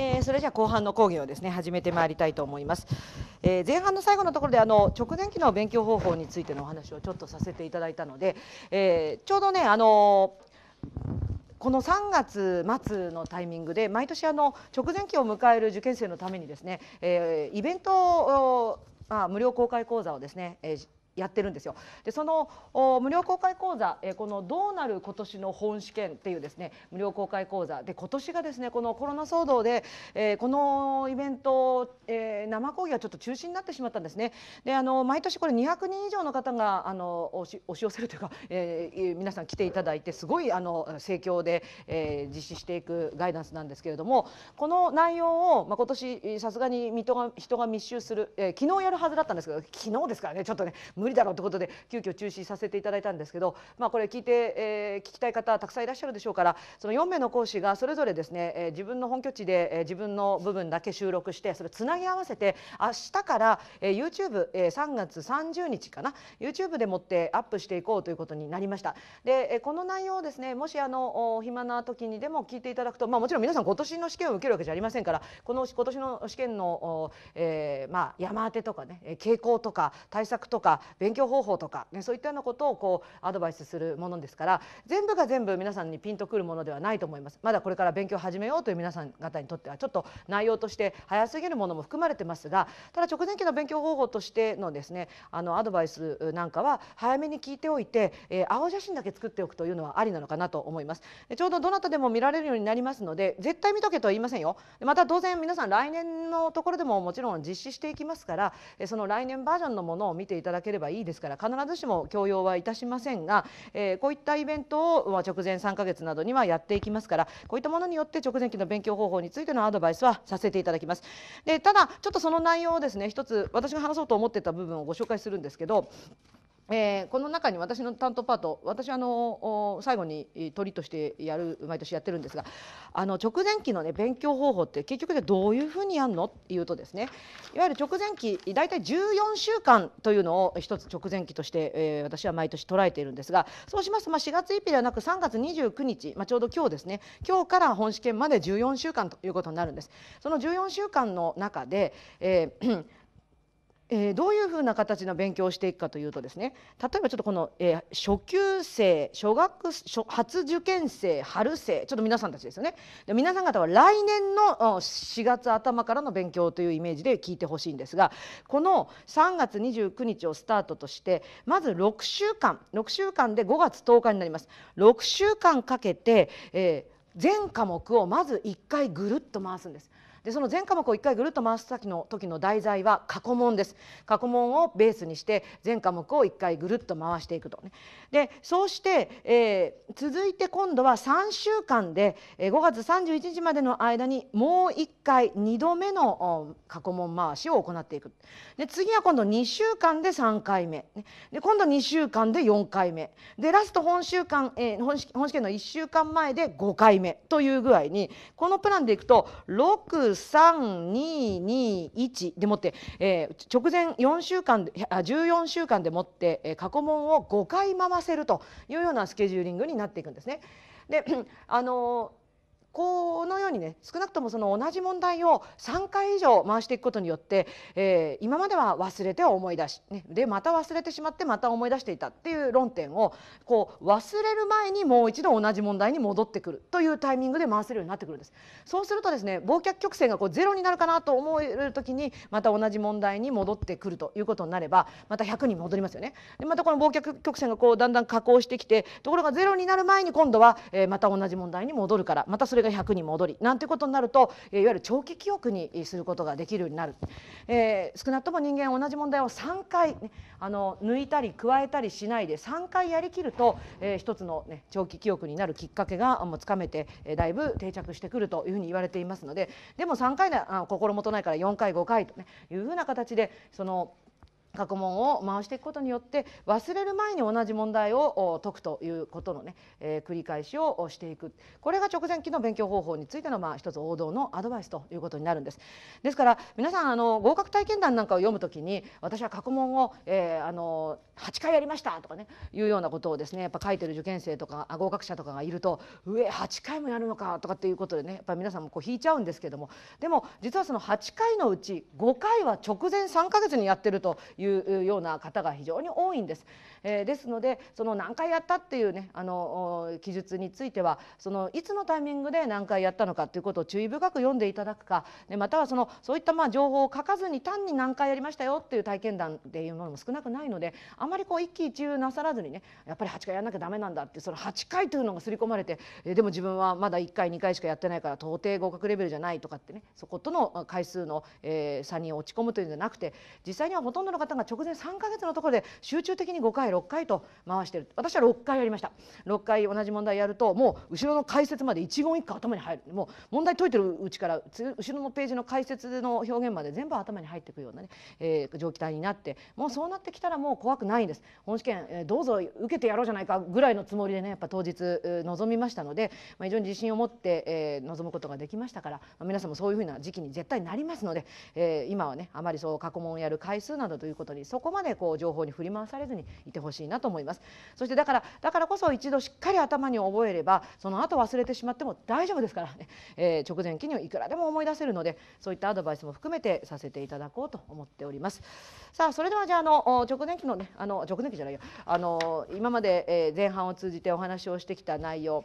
えー、それじゃあ後半の講義をですね始めてまいりたいと思います、えー、前半の最後のところであの直前期の勉強方法についてのお話をちょっとさせていただいたので、えー、ちょうどねあのこの3月末のタイミングで毎年あの直前期を迎える受験生のためにですね、えー、イベントをあ無料公開講座をですね、えーやってるんですよ。でその無料公開講座、えこのどうなる今年の本試験っていうですね無料公開講座で今年がですねこのコロナ騒動で、えー、このイベント、えー、生講義はちょっと中止になってしまったんですね。であの毎年これ200人以上の方があの押し押し寄せるというか、えー、皆さん来ていただいてすごいあの盛況で、えー、実施していくガイダンスなんですけれどもこの内容を、まあ、今年さすがに人が密集する、えー、昨日やるはずだったんですけど昨日ですからねちょっとね無理だろうということで急遽中止させていただいたんですけど、まあ、これ聞いて、えー、聞きたい方たくさんいらっしゃるでしょうからその4名の講師がそれぞれですね、えー、自分の本拠地で、えー、自分の部分だけ収録してそれつなぎ合わせて明日から、えー、YouTube、えー、3月30日かな YouTube でもってアップしていこうということになりました。で、えー、この内容をですねもしあの暇な時にでも聞いていただくと、まあ、もちろん皆さん今年の試験を受けるわけじゃありませんからこの今年の試験の、えーまあ、山当てとかね傾向とか対策とか勉強方法とか、ね、そういったようなことをこうアドバイスするものですから全部が全部皆さんにピンとくるものではないと思います。まだこれから勉強を始めようという皆さん方にとってはちょっと内容として早すぎるものも含まれてますがただ直前期の勉強方法としてのですねあのアドバイスなんかは早めに聞いておいて、えー、青写真だけ作っておくというのはありなのかなと思います。ちょうどどなたでも見られるようになりますので絶対見とけとは言いませんよ。また当然皆さん来年のところでももちろん実施していきますからその来年バージョンのものを見ていただければばいいですから必ずしも強要はいたしませんが、えー、こういったイベントをま直前3ヶ月などにはやっていきますからこういったものによって直前期の勉強方法についてのアドバイスはさせていただきます。でただちょっとその内容をですね一つ私が話そうと思ってた部分をご紹介するんですけどえー、この中に私の担当パート私あの最後に鳥としてやる毎年やってるんですがあの直前期の、ね、勉強方法って結局でどういうふうにやるのっていうとですねいわゆる直前期大体14週間というのを一つ直前期として、えー、私は毎年捉えているんですがそうしますと、まあ、4月1日ではなく3月29日、まあ、ちょうど今日ですね今日から本試験まで14週間ということになるんです。その14週間の中で、えーえー、どういうふうな形の勉強をしていくかというとですね例えばちょっとこの、えー、初級生初学初受験生春生ちょっと皆さんたちですよねで皆さん方は来年の4月頭からの勉強というイメージで聞いてほしいんですがこの3月29日をスタートとしてまず6週間6週間で5月10日になります6週間かけて、えー、全科目をまず1回ぐるっと回すんです。でその全科目を1回ぐるっと回す時の時の題材は過去問です。過去問をベースにして全科目を1回ぐるっと回していくと。ね。でそうして、えー、続いて今度は3週間で、えー、5月31日までの間にもう1回2度目の過去問回しを行っていく。で次は今度2週間で3回目。で今度2週間で4回目。でラスト本週間、えー、本試験の1週間前で5回目という具合にこのプランでいくと6 3221でもって、えー、直前4週間で14週間でもって、えー、過去問を5回回せるというようなスケジューリングになっていくんですね。で あのこのようにね少なくともその同じ問題を3回以上回していくことによって、えー、今までは忘れては思い出し、ね、でまた忘れてしまってまた思い出していたっていう論点をこう忘れる前にもう一度同じ問題に戻ってくるというタイミングで回せるようになってくるんです。そうするとですね忘却曲線がこうゼロになるかなと思える時にまた同じ問題に戻ってくるということになればまた100に戻りますよね。でまたこの忘却曲線がこうだんだん下降してきてところがゼロになる前に今度は、えー、また同じ問題に戻るからまたそれれが100に戻りなんてことになるといわゆる長期記憶にすることができるようになる、えー、少なくとも人間同じ問題を3回、ね、あの抜いたり加えたりしないで3回やりきると、えー、一つの、ね、長期記憶になるきっかけがもうつかめて、えー、だいぶ定着してくるというふうに言われていますのででも3回であ心もとないから4回5回と、ね、いうふうな形でその過去問を回していくことによって忘れる前に同じ問題を解くということのね、えー、繰り返しをしていくこれが直前期の勉強方法についてのまあ一つ王道のアドバイスということになるんです。ですから皆さんあの合格体験談なんかを読むときに私は過去問を、えー、あの8回やりましたとかねいうようなことをですねやっぱ書いてる受験生とか合格者とかがいると上8回もやるのかとかっていうことでねやっぱ皆さんもこう引いちゃうんですけどもでも実はその8回のうち5回は直前3か月にやってるというような方が非常に多いんです。えー、ですのでその何回やったっていうねあの記述についてはそのいつのタイミングで何回やったのかということを注意深く読んでいただくかでまたはそのそういったまあ情報を書かずに単に何回やりましたよっていう体験談っていうものも少なくないのであまりこう一喜一憂なさらずにねやっぱり8回やんなきゃダメなんだってその8回というのが刷り込まれて、えー、でも自分はまだ1回2回しかやってないから到底合格レベルじゃないとかってねそことの回数の、えー、差に落ち込むというんじゃなくて実際にはほとんどの方が直前3か月のところで集中的に5回6回と回してる。私は6回やりました。6回同じ問題やるともう後ろの解説まで一言一句頭に入る。もう問題解いてるうちから後ろのページの解説の表現まで全部頭に入っていくようなね、えー、状態になって。もうそうなってきたらもう怖くないんです。本試験、えー、どうぞ受けてやろうじゃないかぐらいのつもりでねやっぱ当日臨みましたので、まあ、非常に自信を持って、えー、臨むことができましたから、まあ、皆さんもそういうふうな時期に絶対なりますので、えー、今はねあまりそう過去問をやる回数などということにそこまでこう情報に振り回されずにいてほしいなと思います。そしてだからだからこそ一度しっかり頭に覚えればその後忘れてしまっても大丈夫ですからね、えー、直前期にはいくらでも思い出せるのでそういったアドバイスも含めてさせていただこうと思っております。さあそれではじゃあの直前期のねあの直前期じゃないよあの今まで、え、前半を通じてお話をしてきた内容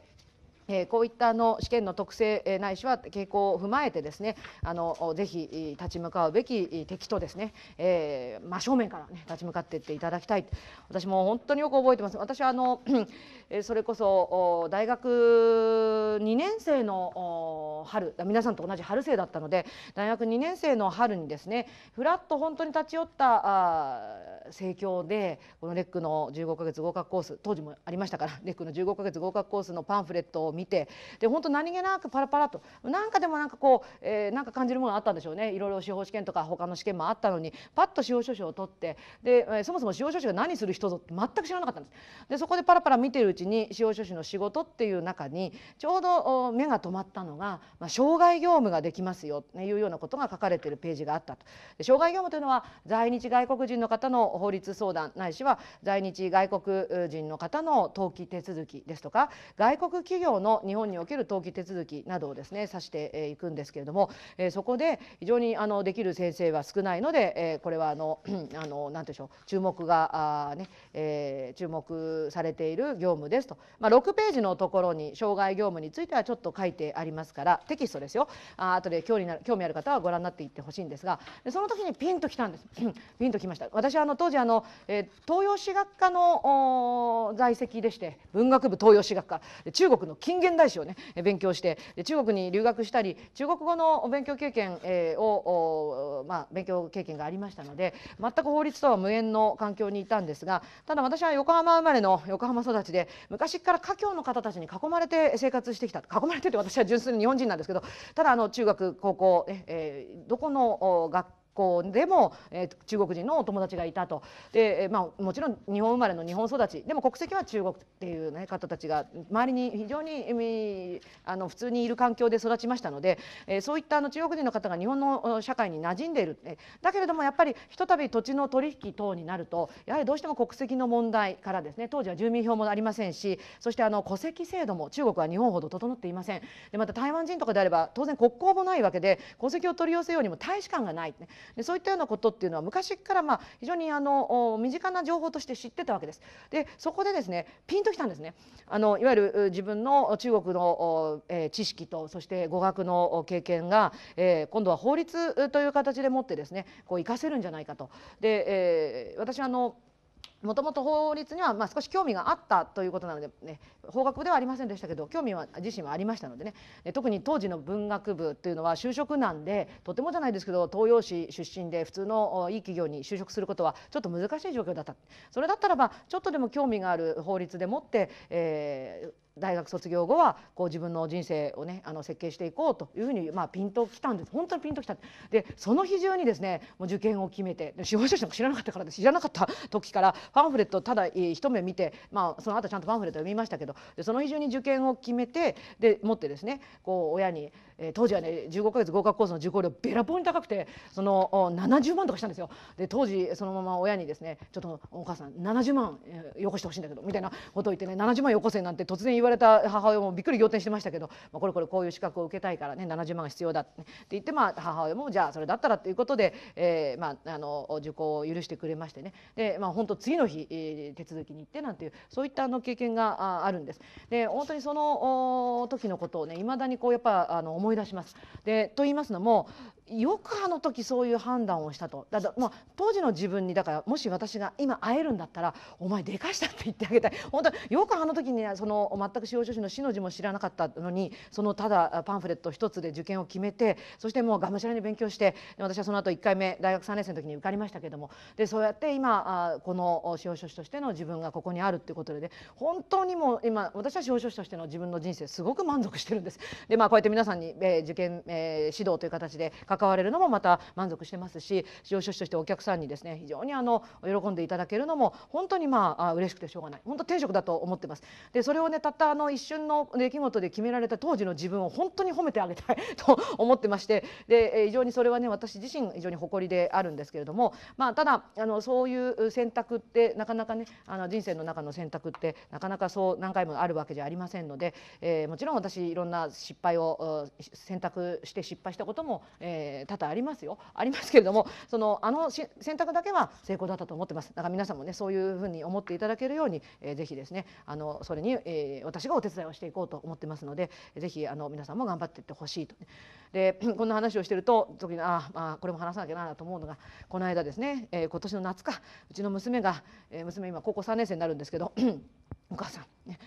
えー、こういったあの試験の特性、えー、ないしは傾向を踏まえてですねあのぜひ立ち向かうべき敵とですね、えー、真正面から、ね、立ち向かっていっていただきたい。私も本当によく覚えてます。私はあの それこそ大学2年生の春皆さんと同じ春生だったので大学2年生の春にですねふらっと本当に立ち寄ったあ盛況でこのレックの15か月合格コース当時もありましたからレックの15か月合格コースのパンフレットを見てで本当何気なくパラパラとなんかでもなんかこう、えー、なんか感じるものあったんでしょうねいろいろ司法試験とか他の試験もあったのにパッと司法書士を取ってで、えー、そもそも司法書士が何する人ぞって全く知らなかったんです。でそこでパラパラ見てるうちに司法書士の仕事っていう中にちょうど目が止まったのが、まあ、障害業務ができますよというようなことが書かれているページがあったと。で障害業務というのは在日外国人の方の法律相談ないしは在日外国人の方の登記手続きですとか外国企業の日本における登記手続きなどをですね指していくんですけれども、えそこで非常にあのできる先生は少ないので、えこれはあの あの何でしょう注目があね、えー、注目されている業務ですと、まあ、6ページのところに障害業務についてはちょっと書いてありますからテキストですよ。あ後で興味興味ある方はご覧になっていってほしいんですがその時にピンときたんです。ピンときました。私はあの当時あの、えー、東洋史学科の在籍でして文学部東洋史学科中国の近現代史をね勉強して中国に留学したり中国語の勉強経験、を、まあ、勉強経験がありましたので全く法律とは無縁の環境にいたんですがただ私は横浜生まれの横浜育ちで昔から華僑の方たちに囲まれて生活してきた囲まれてて私は純粋に日本人なんですけどただあの中学高校、えー、どこの学校校でも、えー、中国人のお友達がいたと。で、えー、まあ、もちろん日本生まれの日本育ち。でも国籍は中国っていう、ね、方たちが周りに非常に、えー、あの普通にいる環境で育ちましたので、えー、そういったあの中国人の方が日本の社会に馴染んでいる、えー、だけれどもやっぱりひとたび土地の取引等になるとやはりどうしても国籍の問題からですね当時は住民票もありませんしそしてあの戸籍制度も中国は日本ほど整っていません。でまた台湾人とかであれば当然国交もないわけで戸籍を取り寄せようにも大使館がない、でそういったようなことっていうのは昔からまあ非常にあの身近な情報として知ってたわけです。でそこでですねピンときたんですね。あのいわゆる自分の中国の、えー、知識とそして語学の経験が、えー、今度は法律という形でもってですねこう活かせるんじゃないかと。で、えー、私あのもともと法律にはまあ少し興味があったということなので、ね、法学部ではありませんでしたけど興味は自身はありましたのでね。特に当時の文学部というのは就職難でとてもじゃないですけど東洋市出身で普通のいい企業に就職することはちょっと難しい状況だった。それだったらばちょっとでも興味がある法律でもって、えー大学卒業後はこう自分の人生をねあの設計していこうというふうにまあピンときたんです。本当にピンときたでその日中にですねもう受験を決めて司法書士なんか知らなかったからです知らなかった時からパンフレットただ一目見てまあその後ちゃんとパンフレット読みましたけどでその日中に受験を決めてで持ってですねこう親にえー、当時はね15か月合格コースの受講料べらぼうに高くてその70万とかしたんですよ。で当時そのまま親にですねちょっとお母さん70万、えー、よこしてほしいんだけどみたいなことを言ってね70万よこせなんて突然言われた母親もびっくり仰天してましたけど、まあ、これこれこういう資格を受けたいからね70万が必要だって。言って、まあ、母親もじゃあそれだったらということで、えーまあ、あの受講を許してくれましてね。で、まあ、本当次の日、えー、手続きに行ってなんていうそういったあの経験があるんです。で本当にその時のことをねいまだにこうやっぱあの思い出します。でと言いますのもよくあの時そういう判断をしたとだまあ、当時の自分にだからもし私が今会えるんだったらお前でかしたって言ってあげたい本当よくあの時にその全く司法書士の死の字も知らなかったのにそのただパンフレット一つで受験を決めてそしてもうがむしゃらに勉強して私はその後1回目大学3年生の時に受かりましたけどもでそうやって今この司法書士としての自分がここにあるっていうことで、ね、本当にもう今私は司法書士としての自分の人生すごく満足してるんです。でまあこうやって皆さんに、えー、受験、えー、指導という形で関われるのもまた満足してますし司法書士としてお客さんにですね非常にあの喜んでいただけるのも本当にまあ嬉しくてしょうがない。本当天職だと思ってます。でそれをねたったあの一瞬の出来事で決められた当時の自分を本当に褒めてあげたい と思ってましてで非常にそれはね私自身非常に誇りであるんですけれどもまあただあのそういう選択ってなかなかねあの人生の中の選択ってなかなかそう何回もあるわけじゃありませんので、えー、もちろん私いろんな失敗を選択して失敗したことも、えー、え多々ありますよ。ありますけれどもそのあの選択だけは成功だったと思ってます。だから皆さんもねそういうふうに思っていただけるように、えー、ぜひですねあのそれに、えー、私がお手伝いをしていこうと思ってますのでぜひあの皆さんも頑張っていってほしいと、ね、で こんな話をしてると時にああこれも話さなきゃなと思うのがこの間ですね、えー、今年の夏かうちの娘が、えー、娘今高校3年生になるんですけど お母さんね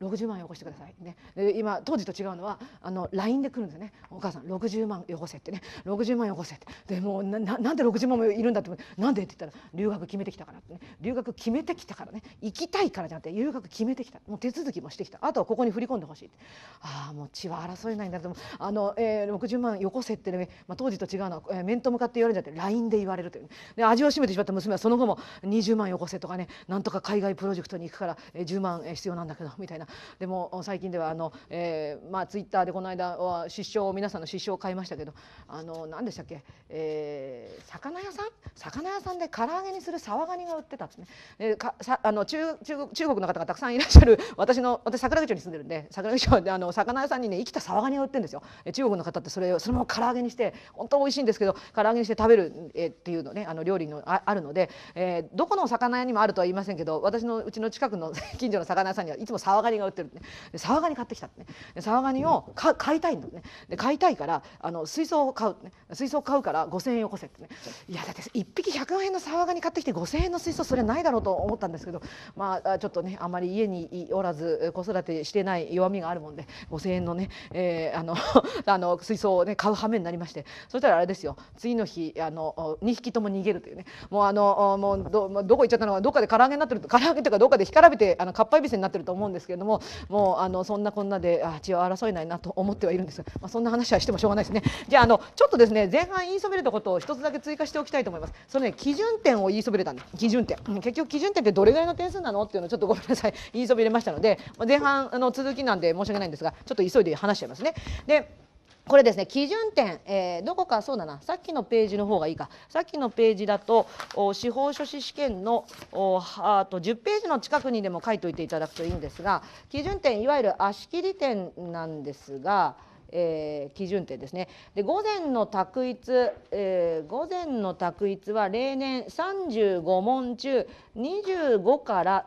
60万よこしてください。ね。で今当時と違うのはあの LINE で来るんですよね。お母さん60万よこせってね。60万よこせって。でもうななんで60万もいるんだってなんでって言ったら留学決めてきたからってね。留学決めてきたからね。行きたいからじゃなくて留学決めてきた。もう手続きもしてきた。あとはここに振り込んでほしいって。ああもう血は争えないんだけどもあの、えー、60万よこせってね、まあ、当時と違うのは、えー、面と向かって言われるんじゃなくて LINE で言われるという、ね、で味を占めてしまった娘はその後も20万よこせとかねなんとか海外プロジェクトに行くから、えー、10万必要なんだけどみたいな。でも最近ではあの、えー、まあツイッターでこの間は失笑皆さんの失笑を買いましたけどあの何でしたっけ、えー、魚屋さん？魚屋さんで唐揚げにするサワガニが売ってたんですね。えかさあの中中中国の方がたくさんいらっしゃる私の私桜木町に住んでるんで桜木町であの魚屋さんにね生きたサワガニが売ってるんですよ。中国の方ってそれをそのまま唐揚げにして本当美味しいんですけど唐揚げにして食べる、えっていうのねあの料理のああるので、えー、どこの魚屋にもあるとは言いませんけど私のうちの近くの近所の魚屋さんにはいつもサワガニが売ってるんで、ね、でサワガニ買ってきたってね。でサワガニを買いたいんだね。で買いたいからあの水槽を買う、ね、水槽を買うから5,000円よこせってね。いやだって1匹100万円のサワガニ買ってきて5,000円の水槽それないだろうと思ったんですけどまあちょっとねあんまり家におらず子育てしてない弱みがあるもんで5,000円のね、えー、あの あの水槽をね買う羽目になりまして。そしたらあれですよ。次の日あの2匹とも逃げるというね。もうあのもうどどこ行っちゃったのかどっかで唐揚げになってる唐揚げというかどっかで干からびてあのかっぱえびせになってると思うんですけれどももうあのそんなこんなであ血を争えないなと思ってはいるんですが、まあ、そんな話はしてもしょうがないですね。じゃああのちょっとですね前半言いそびれたことを一つだけ追加しておきたいと思います。そのね基準点を言いそびれたんです基準点、うん、結局基準点ってどれぐらいの点数なのっていうのをちょっとごめんなさい。言いそびれましたので前半の続きなんで申し訳ないんですがちょっと急いで話しちゃいますね。でこれですね基準点、えー、どこかそうだな。さっきのページの方がいいか。さっきのページだと司法書士試験のあと10ページの近くにでも書いておいていただくといいんですが基準点いわゆる足切り点なんですがえー、基準点ですね。で午前の択一、えー、午前の択一は例年35問中25から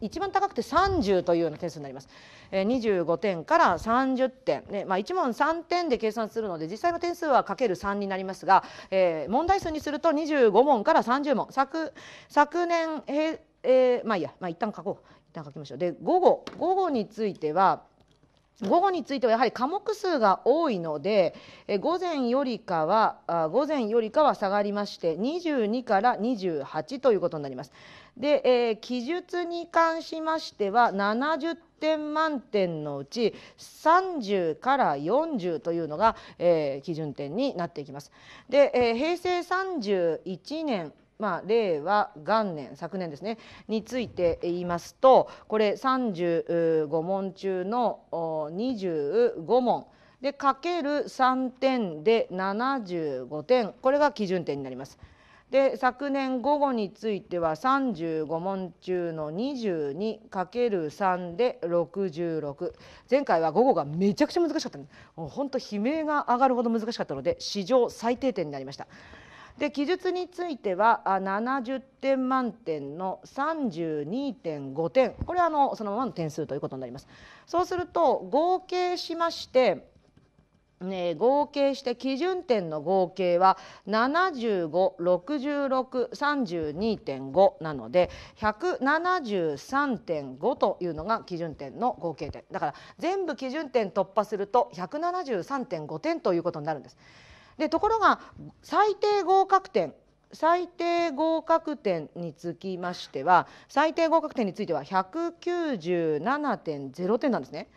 一番高くて30というような点数になります。えー、25点から30点、ねまあ、1問3点で計算するので実際の点数はかける3になりますが、えー、問題数にすると25問から30問。昨昨年、えー、まあいいや、まあ、一旦書こう。一旦書きましょう。で午後午後については午後についてはやはり科目数が多いのでえ午前よりかはあ午前よりかは下がりまして22から28ということになります。で、えー、記述に関しましては70点満点のうち30から40というのが、えー、基準点になっていきます。で、えー、平成31年まあ、令和元年昨年ですねについて言いますとこれ35問中の25問でかける3点で75点これが基準点になります。で昨年午後については35問中の 22×3 で66前回は午後がめちゃくちゃ難しかった本当悲鳴が上がるほど難しかったので史上最低点になりました。で記述については70点満点の32.5点これはあのそのままの点数ということになります。そうすると合計しましてね、合計して基準点の合計は756632.5なので173.5というのが基準点の合計点だから全部基準点突破すると173.5点ということになるんです。でところが最低合格点最低合格点につきましては最低合格点については197.0点なんですね。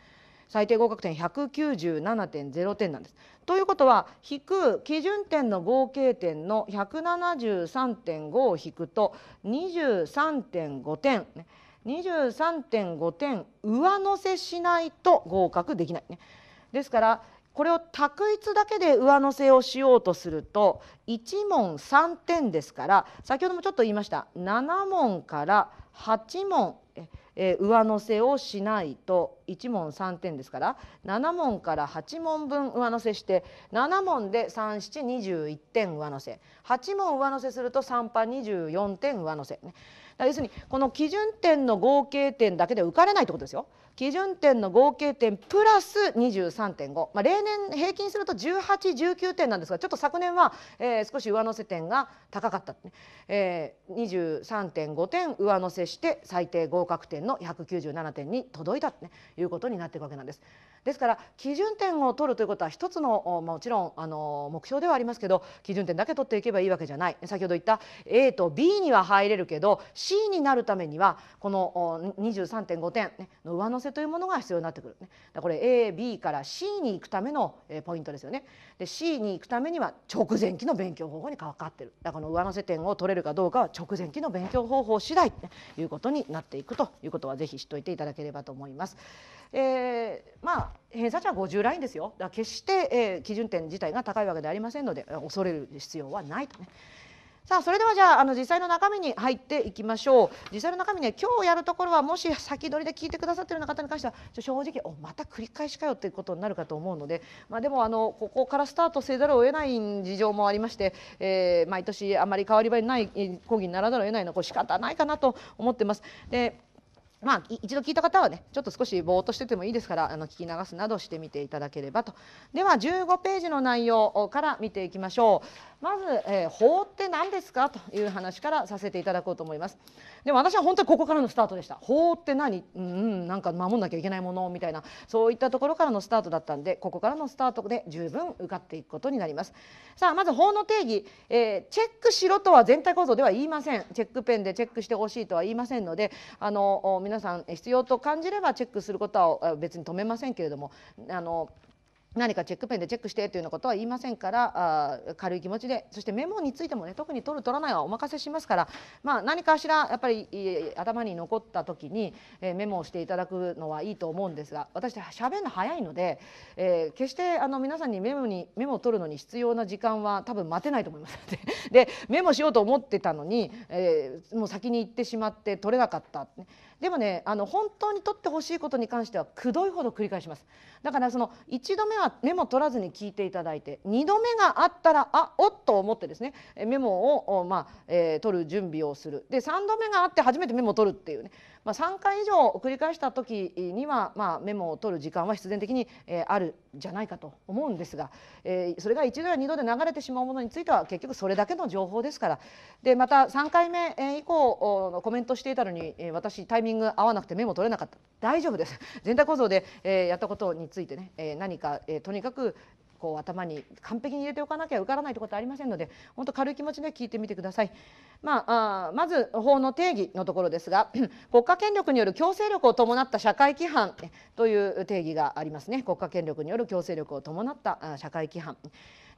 最低合格点197.0点なんです。ということは引く基準点の合計点の173.5を引くと23.5点、ね、23.5点上乗せしないと合格できないね。ですからこれを択一だけで上乗せをしようとすると1問3点ですから先ほどもちょっと言いました。7問から8問え上乗せをしないと1問3点ですから7問から8問分上乗せして7問で3721点上乗せ。8問上乗せすると3波24点上乗せ、ね、要するにこの基準点の合計点だけで受かれないってことですよ。基準点の合計点プラス23.5、まあ、例年平均すると1819点なんですがちょっと昨年は、えー、少し上乗せ点が高かった、ね。えー、23.5点上乗せして最低合格点の197点に届いたと、ね、いうことになっていくわけなんです。ですから基準点を取るということは一つのもちろんあの目標ではありますけど基準点だけ取っていけばいいわけじゃない。先ほど言った A と B には入れるけど C になるためにはこの23.5点の上乗せというものが必要になってくる、ね、これ AB から C に行くためのポイントですよね。で C に行くためには直前期の勉強方法にかかってるだからこの上乗せ点を取れるかどうかは直前期の勉強方法次第ということになっていくということはぜひ知っておいていただければと思います。えー、まあ偏差値は50ラインですよだから決して、えー、基準点自体が高いわけではありませんので恐れる必要はないとね。さあそれではじゃああの実際の中身に入っていきましょう実際の中身ね今日やるところはもし先取りで聞いてくださっているような方に関しては正直おまた繰り返しかよということになるかと思うので、まあ、でもあのここからスタートせざるを得ない事情もありまして、えー、毎年あまり変わり映えない講義にならざるを得ないのはこれ仕方ないかなと思ってます。でまあ、一度聞いた方はねちょっと少しぼーっとしててもいいですからあの聞き流すなどしてみていただければと。では15ページの内容から見ていきましょう。まず、えー、法って何ですかという話からさせていただこうと思います。でも私は本当にここからのスタートでした。法って何？うんなんか守んなきゃいけないものみたいなそういったところからのスタートだったんでここからのスタートで十分受かっていくことになります。さあまず法の定義、えー、チェックしろとは全体構造では言いません。チェックペンでチェックしてほしいとは言いませんのであの皆さん必要と感じればチェックすることは別に止めませんけれどもあの何かチェックペンでチェックしてというようなことは言いませんからあ軽い気持ちでそしてメモについてもね特に取る取らないはお任せしますから、まあ、何かしらやっぱり頭に残った時に、えー、メモをしていただくのはいいと思うんですが私喋るの早いので、えー、決してあの皆さんにメモにメモを取るのに必要な時間は多分待てないと思いますでメモしようと思ってたのに、えー、もう先に行ってしまって取れなかった。でもねあの本当に取ってほしいことに関してはくどいほど繰り返します。だからその1度目はメモ取らずに聞いていただいて2度目があったらあおっと思ってですねメモを、まあえー、取る準備をする。で3度目があって初めてメモを取るっていうね。まあ、3回以上繰り返した時には、まあ、メモを取る時間は必然的に、えー、あるんじゃないかと思うんですが、えー、それが1度や2度で流れてしまうものについては結局それだけの情報ですから。でまた3回目以降のコメントしていたのに、私タイミング合わなくてメモ取れなかった。大丈夫です。全体構造で、えー、やったことについてね、えー、何か、えー、とにかくこう頭に完璧に入れておかなきゃ受からないということはありませんので本当軽い気持ちで聞いてみてください。まあ、あまず法の定義のところですが 国家権力による強制力を伴った社会規範という定義がありますね。国家権力による強制力を伴った社会規範。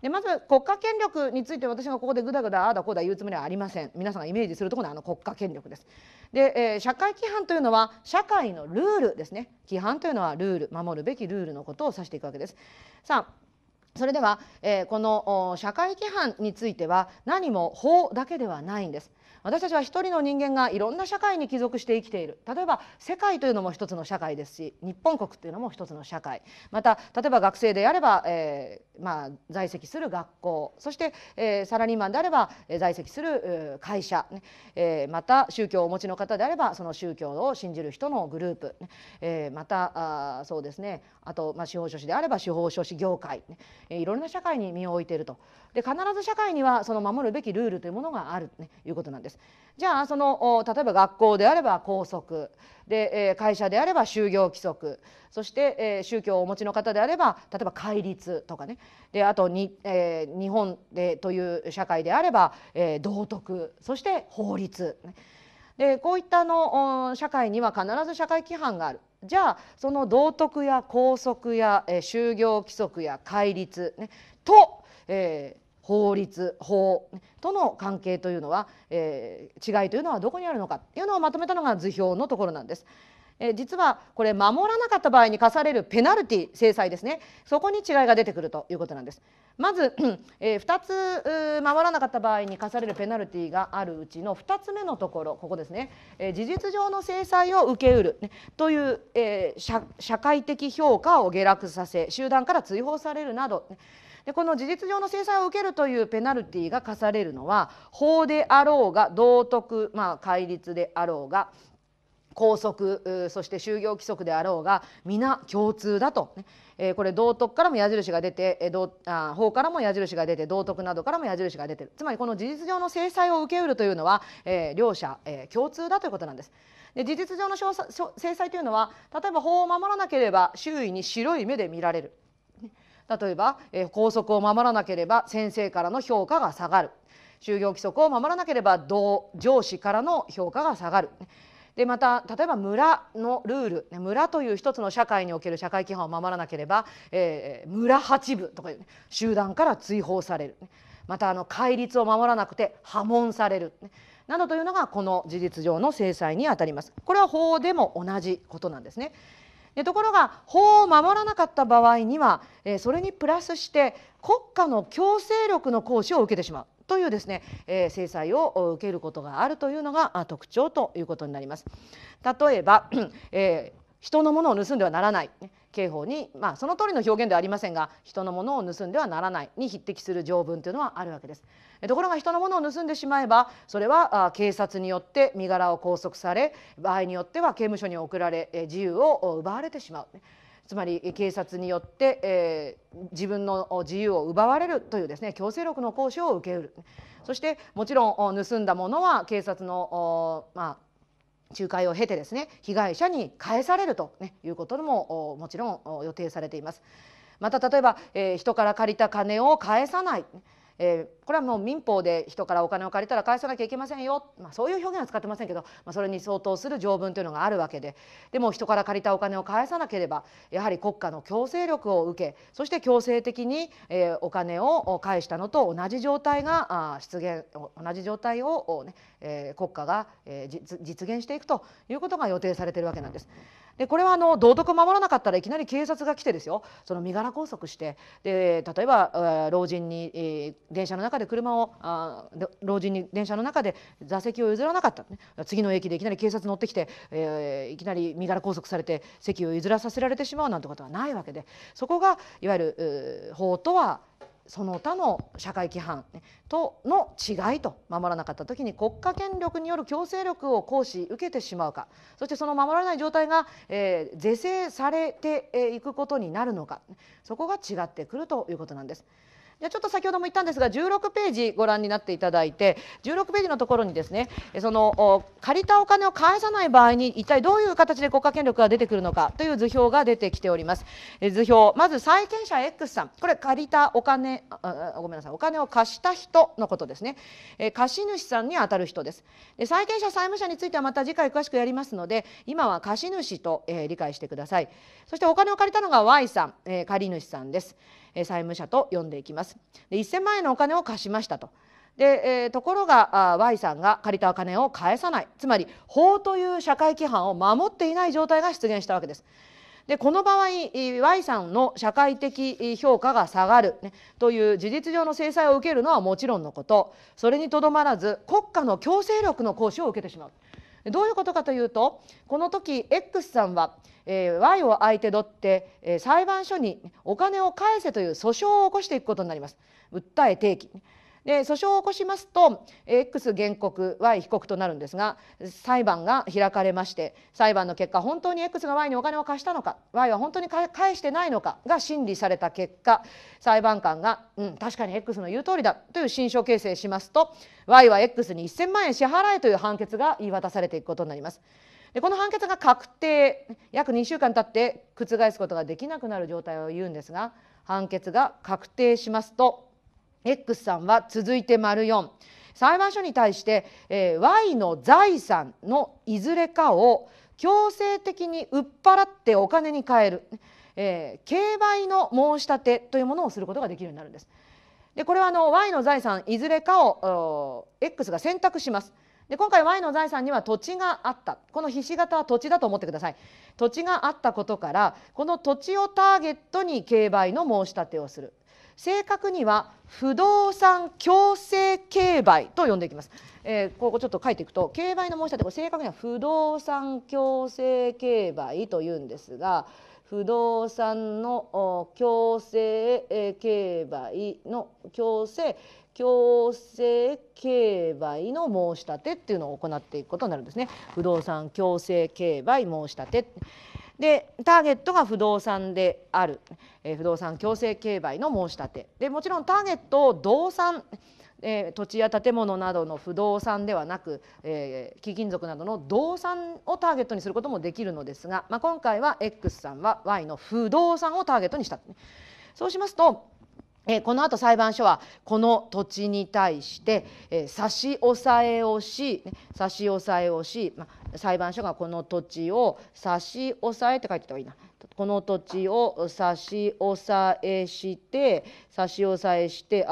でまず国家権力について私がここでぐだぐだああだこうだ言うつもりはありません。皆さんがイメージするところのあの国家権力です。で、えー、社会規範というのは社会のルールですね。規範というのはルール守るべきルールのことを指していくわけです。さあそれでは、えー、この社会規範については何も法だけではないんです。私たちは一人の人間がいろんな社会に帰属して生きている。例えば世界というのも一つの社会ですし日本国というのも一つの社会。また例えば学生であれば、えー、まあ、在籍する学校。そして、えー、サラリーマンであれば、在籍する会社、ね。えまた宗教をお持ちの方であればその宗教を信じる人のグループ、ね。えまたあそうですね。あと、まあ、司法書士であれば司法書士業界、ね。いろんな社会に身を置いていると。で必ず社会にはその守るべきルールというものがあると、ね、いうことなんです。じゃあその例えば学校であれば校則。で、え会社であれば就業規則。そして、え宗教をお持ちの方であれば例えば戒律とかね。であとに、え日本でという社会であれば、え道徳。そして法律、ね、でこういったの社会には必ず社会規範がある。じゃあその道徳や校則や、え就業規則や戒律、ね、と、えー法律法との関係というのは、えー、違いというのはどこにあるのかというのをまとめたのが図表のところなんです。え、実はこれ守らなかった場合に課されるペナルティ制裁ですね。そこに違いが出てくるということなんです。まず、えー、2つ守らなかった場合に課されるペナルティがあるうちの2つ目のところここですね、えー、事実上の制裁を受けうる、ね、という、えー、社会的評価を下落させ集団から追放されるなど、ねでこの事実上の制裁を受けるというペナルティが課されるのは法であろうが道徳、まあ、戒律であろうが校則そして就業規則であろうが皆共通だと、え、これ道徳からも矢印が出て、えー、道あ法からも矢印が出て道徳などからも矢印が出てるつまりこの事実上の制裁を受けうるというのは、え、両者、え、共通だということなんです。で事実上の制裁というのは例えば法を守らなければ周囲に白い目で見られる。例えば、えー、校則を守らなければ先生からの評価が下がる就業規則を守らなければ同上司からの評価が下がる。でまた例えば村のルール村という一つの社会における社会規範を守らなければ、えー、村八部とかいう、ね、集団から追放されるまたあの戒律を守らなくて破門される、などというのがこの事実上の制裁にあたります。これは法でも同じことなんですね。ところが法を守らなかった場合には、それにプラスして国家の強制力の行使を受けてしまうというですね、えー、制裁を受けることがあるというのが特徴ということになります。例えば、えー、人のものを盗んではならない。刑法に、まあ、その通りの表現ではありませんが人のものを盗んではならないに匹敵する条文というのはあるわけです。ところが人のものを盗んでしまえばそれは警察によって身柄を拘束され場合によっては刑務所に送られ自由を奪われてしまう。つまり警察によって、えー、自分の自由を奪われるというですね強制力の行使を受けうるそしてもちろん盗んだものは警察の、まあ、仲介を経てですね被害者に返されると、ね、いうことももちろん予定されています。また例えば、えー、人から借りた金を返さない。えー、これはもう民法で人からお金を借りたら返さなきゃいけませんよ、まあ、そういう表現は使ってませんけど、まあ、それに相当する条文というのがあるわけで。でも人から借りたお金を返さなければやはり国家の強制力を受けそして強制的に、えー、お金を返したのと同じ状態があ出現同じ状態を、ねえー、国家が、えー、実現していくということが予定されているわけなんです。でこれはあの道徳を守らなかったらいきなり警察が来てですよ。その身柄拘束して。で例えば老人に、電車の中で車をあ老人に電車の中で座席を譲らなかった、ね、次の駅でいきなり警察乗ってきて、えー、いきなり身柄拘束されて席を譲らさせられてしまうなんてことはないわけで。そこがいわゆる法とはその他の社会規範との違いと守らなかった時に国家権力による強制力を行使受けてしまうかそしてその守らない状態が、えー、是正されていくことになるのかそこが違ってくるということなんです。じゃちょっと先ほども言ったんですが16ページご覧になっていただいて16ページのところにですねその借りたお金を返さない場合に一体どういう形で国家権力が出てくるのかという図表が出てきております。図表まず債権者 X さん。これ借りたお金あごめんなさいお金を貸した人のことですね。貸主さんにあたる人です。で債権者債務者についてはまた次回詳しくやりますので今は貸主と、え、理解してください。そしてお金を借りたのが Y さん、え、借り主さんです。債務者と呼んでいきます。で1000万円のお金を貸しましたと。で、えー、ところがあ Y さんが借りたお金を返さない。つまり法という社会規範を守っていない状態が出現したわけです。でこの場合 Y さんの社会的評価が下がる、ね、という事実上の制裁を受けるのはもちろんのこと。それにとどまらず国家の強制力の行使を受けてしまう。どういうことかというとこの時 X さんはえー、Y を相手取って、えー、裁判所にお金を返せという訴訟を起こしていくことになります。訴え提起で訴訟を起こしますと X 原告 Y 被告となるんですが裁判が開かれまして裁判の結果本当に X が Y にお金を貸したのか Y は本当に返してないのかが審理された結果裁判官が、うん、確かに X の言う通りだという心証形成しますと Y は X に1000万円支払えという判決が言い渡されていくことになります。でこの判決が確定約2週間経って覆すことができなくなる状態を言うんですが判決が確定しますと X さんは続いて丸4裁判所に対して、えー、Y の財産のいずれかを強制的に売っ払ってお金に換える、えー、競売の申し立てというものをすることができるようになるんです。でこれはあの Y の財産いずれかを X が選択します。で今回 Y の財産には土地があった。このひし形は土地だと思ってください。土地があったことからこの土地をターゲットに競売の申し立てをする。正確には不動産強制競売と呼んでいきます、えー、ここちょっと書いていくと競売の申し立てこれ正確には不動産強制競売というんですが不動産の強制競売の強制強制競売の申し立てっていうのを行っていくことになるんですね。不動産強制競売申し立て。でターゲットが不動産である、えー、不動産強制競売の申し立て。でもちろんターゲットを動産えー、土地や建物などの不動産ではなく、えー、貴金属などの動産をターゲットにすることもできるのですが、まあ、今回は X さんは Y の不動産をターゲットにした、そうしますとこのあと裁判所はこの土地に対して、差し押さえをし差し押さえをし、裁判所がこの土地を差し押さえって書いてた方がいいな。この土地を差し押さえして差し押さえして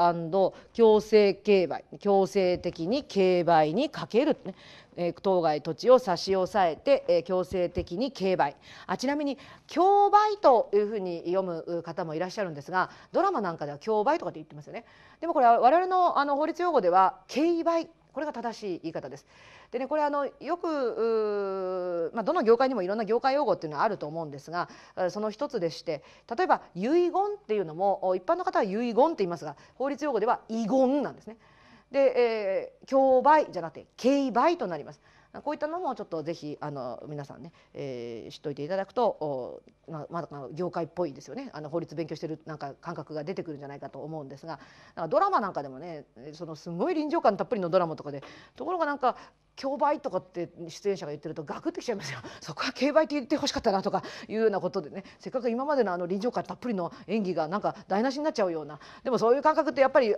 強制競売強制的に競売にかける、ね、え当該土地を差し押さえて、え強制的に競売。あちなみに競売というふうに読む方もいらっしゃるんですがドラマなんかでは競売とかって言ってますよね。でもこれは我々のあの法律用語では競売。これが正しい言い方です。でねこれあのよくまあ、どの業界にもいろんな業界用語っていうのはあると思うんですがその一つでして例えば遺言っていうのも一般の方は遺言って言いますが法律用語では遺言なんですね。で、えー、競売じゃなくて競売となります。こういったのもちょっとぜひあの皆さんね、えー、知っておいていただくとお、ま、まだ業界っぽいですよね。あの法律勉強してるなんか感覚が出てくるんじゃないかと思うんですがドラマなんかでもねそのすごい臨場感たっぷりのドラマとかでところがなんか競売とかって出演者が言ってるとガクってきちゃいますよ。そこは競売って言ってほしかったなとかいうようなことでね。せっかく今までのあの臨場感たっぷりの演技がなんか台無しになっちゃうような。でもそういう感覚ってやっぱり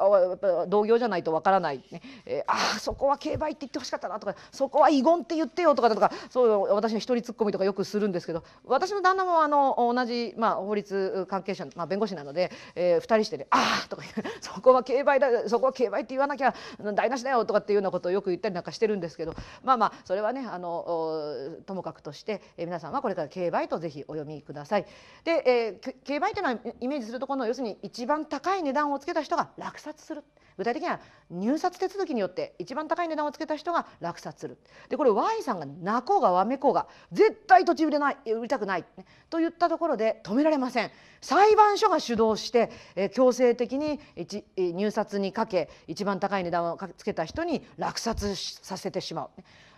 同業じゃないとわからない、ね。えー、ああそこは競売って言ってほしかったなとかそこは遺言って言ってよとかとかそう私の一人ツッコミとかよくするんですけど私の旦那もあの同じ、まあ、法律関係者、まあ、弁護士なので、えー、2人してね「ああ」とか そこは競売だそこは競売って言わなきゃ台無しだよとかっていうようなことをよく言ったりなんかしてるんですけどまあまあそれはねあのともかくとして、皆さんはこれから競売とぜひお読みください。で、えー、競売というのはイメージするとこの要するに一番高い値段をつけた人が落札する。具体的には入札手続きによって一番高い値段をつけた人が落札するでこれ Y さんが泣こうがわめこうが絶対土地売れない売りたくない、ね、と言ったところで止められません裁判所が主導して、え強制的に入札にかけ一番高い値段をつけた人に落札させてしまう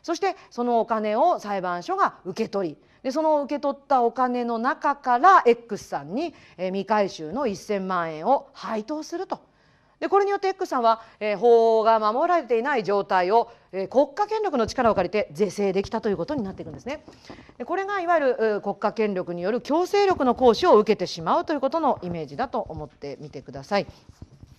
そしてそのお金を裁判所が受け取りでその受け取ったお金の中から X さんに未回収の1,000万円を配当するとでこれによって X さんは、えー、法が守られていない状態を、えー、国家権力の力を借りて是正できたということになっていくんですね。でこれがいわゆる国家権力による強制力の行使を受けてしまうということのイメージだと思ってみてください。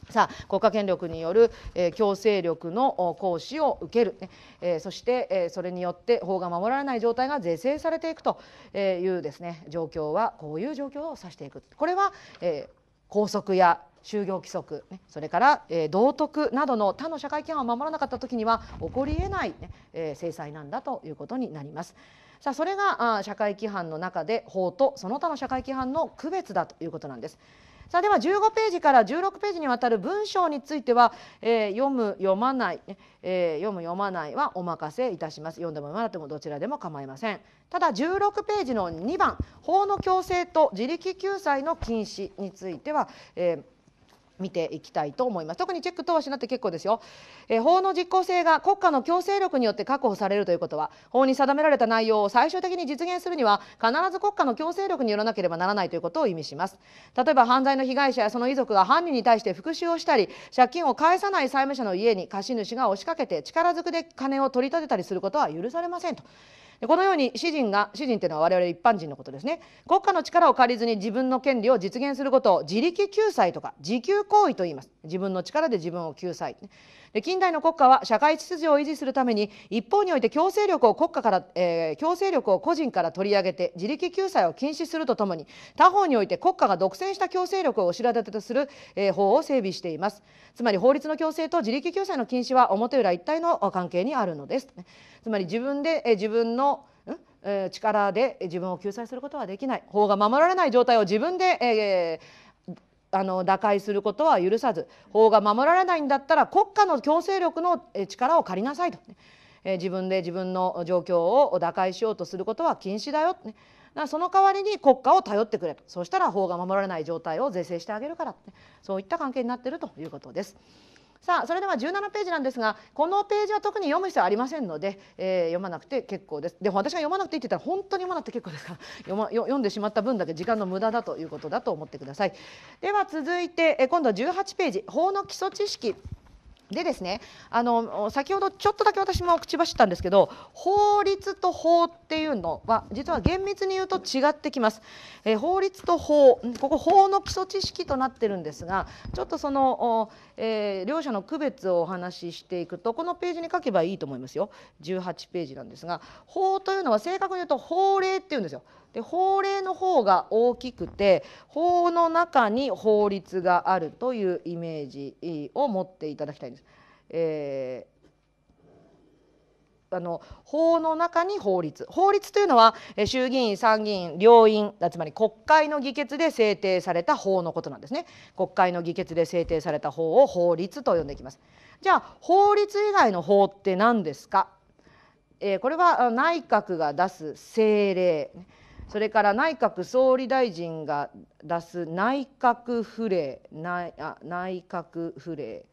さあ国家権力による、えー、強制力の行使を受ける、ね。えー、そして、えー、それによって法が守られない状態が是正されていくというですね。状況はこういう状況を指していく。これは、えー、拘束や就業規則、ね、それから、えー、道徳などの他の社会規範を守らなかった時には起こりえない、ね。えー、制裁なんだということになります。さあそれがあ社会規範の中で法とその他の社会規範の区別だということなんです。さあでは15ページから16ページにわたる文章については、えー、読む読まない、えー、読む読まないはお任せいたします。読んでも読まなくてもどちらでも構いません。ただ16ページの2番法の強制と自力救済の禁止については、えー見ていきたいと思います。特にチェック等はしなくて結構ですよ、えー、法の実効性が国家の強制力によって確保されるということは法に定められた内容を最終的に実現するには必ず国家の強制力によらなければならないということを意味します。例えば犯罪の被害者やその遺族が犯人に対して復讐をしたり借金を返さない債務者の家に貸主が押しかけて力ずくで金を取り立てたりすることは許されませんと。このように詩人が詩人というのは我々一般人のことですね。国家の力を借りずに自分の権利を実現することを自力救済とか自給行為と言います。自分の力で自分を救済。で近代の国家は社会秩序を維持するために一方において強制力を国家から、えー、強制力を個人から取り上げて自力救済を禁止するとともに他方において国家が独占した強制力を後ろ盾とする、えー、法を整備しています。つまり法律の強制と自力救済の禁止は表裏一体の関係にあるのです。つまり自分で、えー、自分の力で自分を救済することはできない。法が守られない状態を自分で、えー、あの打開することは許さず法が守られないんだったら国家の強制力の力を借りなさいと、え自分で自分の状況を打開しようとすることは禁止だよ、ね、だその代わりに国家を頼ってくれと。そうしたら法が守られない状態を是正してあげるから、ね。そういった関係になっているということです。さあそれでは17ページなんですがこのページは特に読む必要ありませんので、えー、読まなくて結構です。でも私が読まなくていいって言ったら本当に読まなくて結構ですか。ら読,、ま、読んでしまった分だけ時間の無駄だということだと思ってください。では続いて、え今度は18ページ。法の基礎知識。でですねあの先ほどちょっとだけ私も口走ったんですけど法律と法っていうのは実は厳密に言うと違ってきます、え、法律と法ここ法の基礎知識となってるんですがちょっとその、えー、両者の区別をお話ししていくとこのページに書けばいいと思いますよ。18ページなんですが法というのは正確に言うと法令っていうんですよ。で法令の方が大きくて法の中に法律があるというイメージを持っていただきたいんです。えーあの法の中に法律。法律というのは衆議院参議院両院つまり国会の議決で制定された法のことなんですね。国会の議決で制定された法を法律と呼んでいきます。じゃあ法律以外の法って何ですか、えー、これは内閣が出す政令。それから内閣総理大臣が出す内閣府令内あ内閣府令、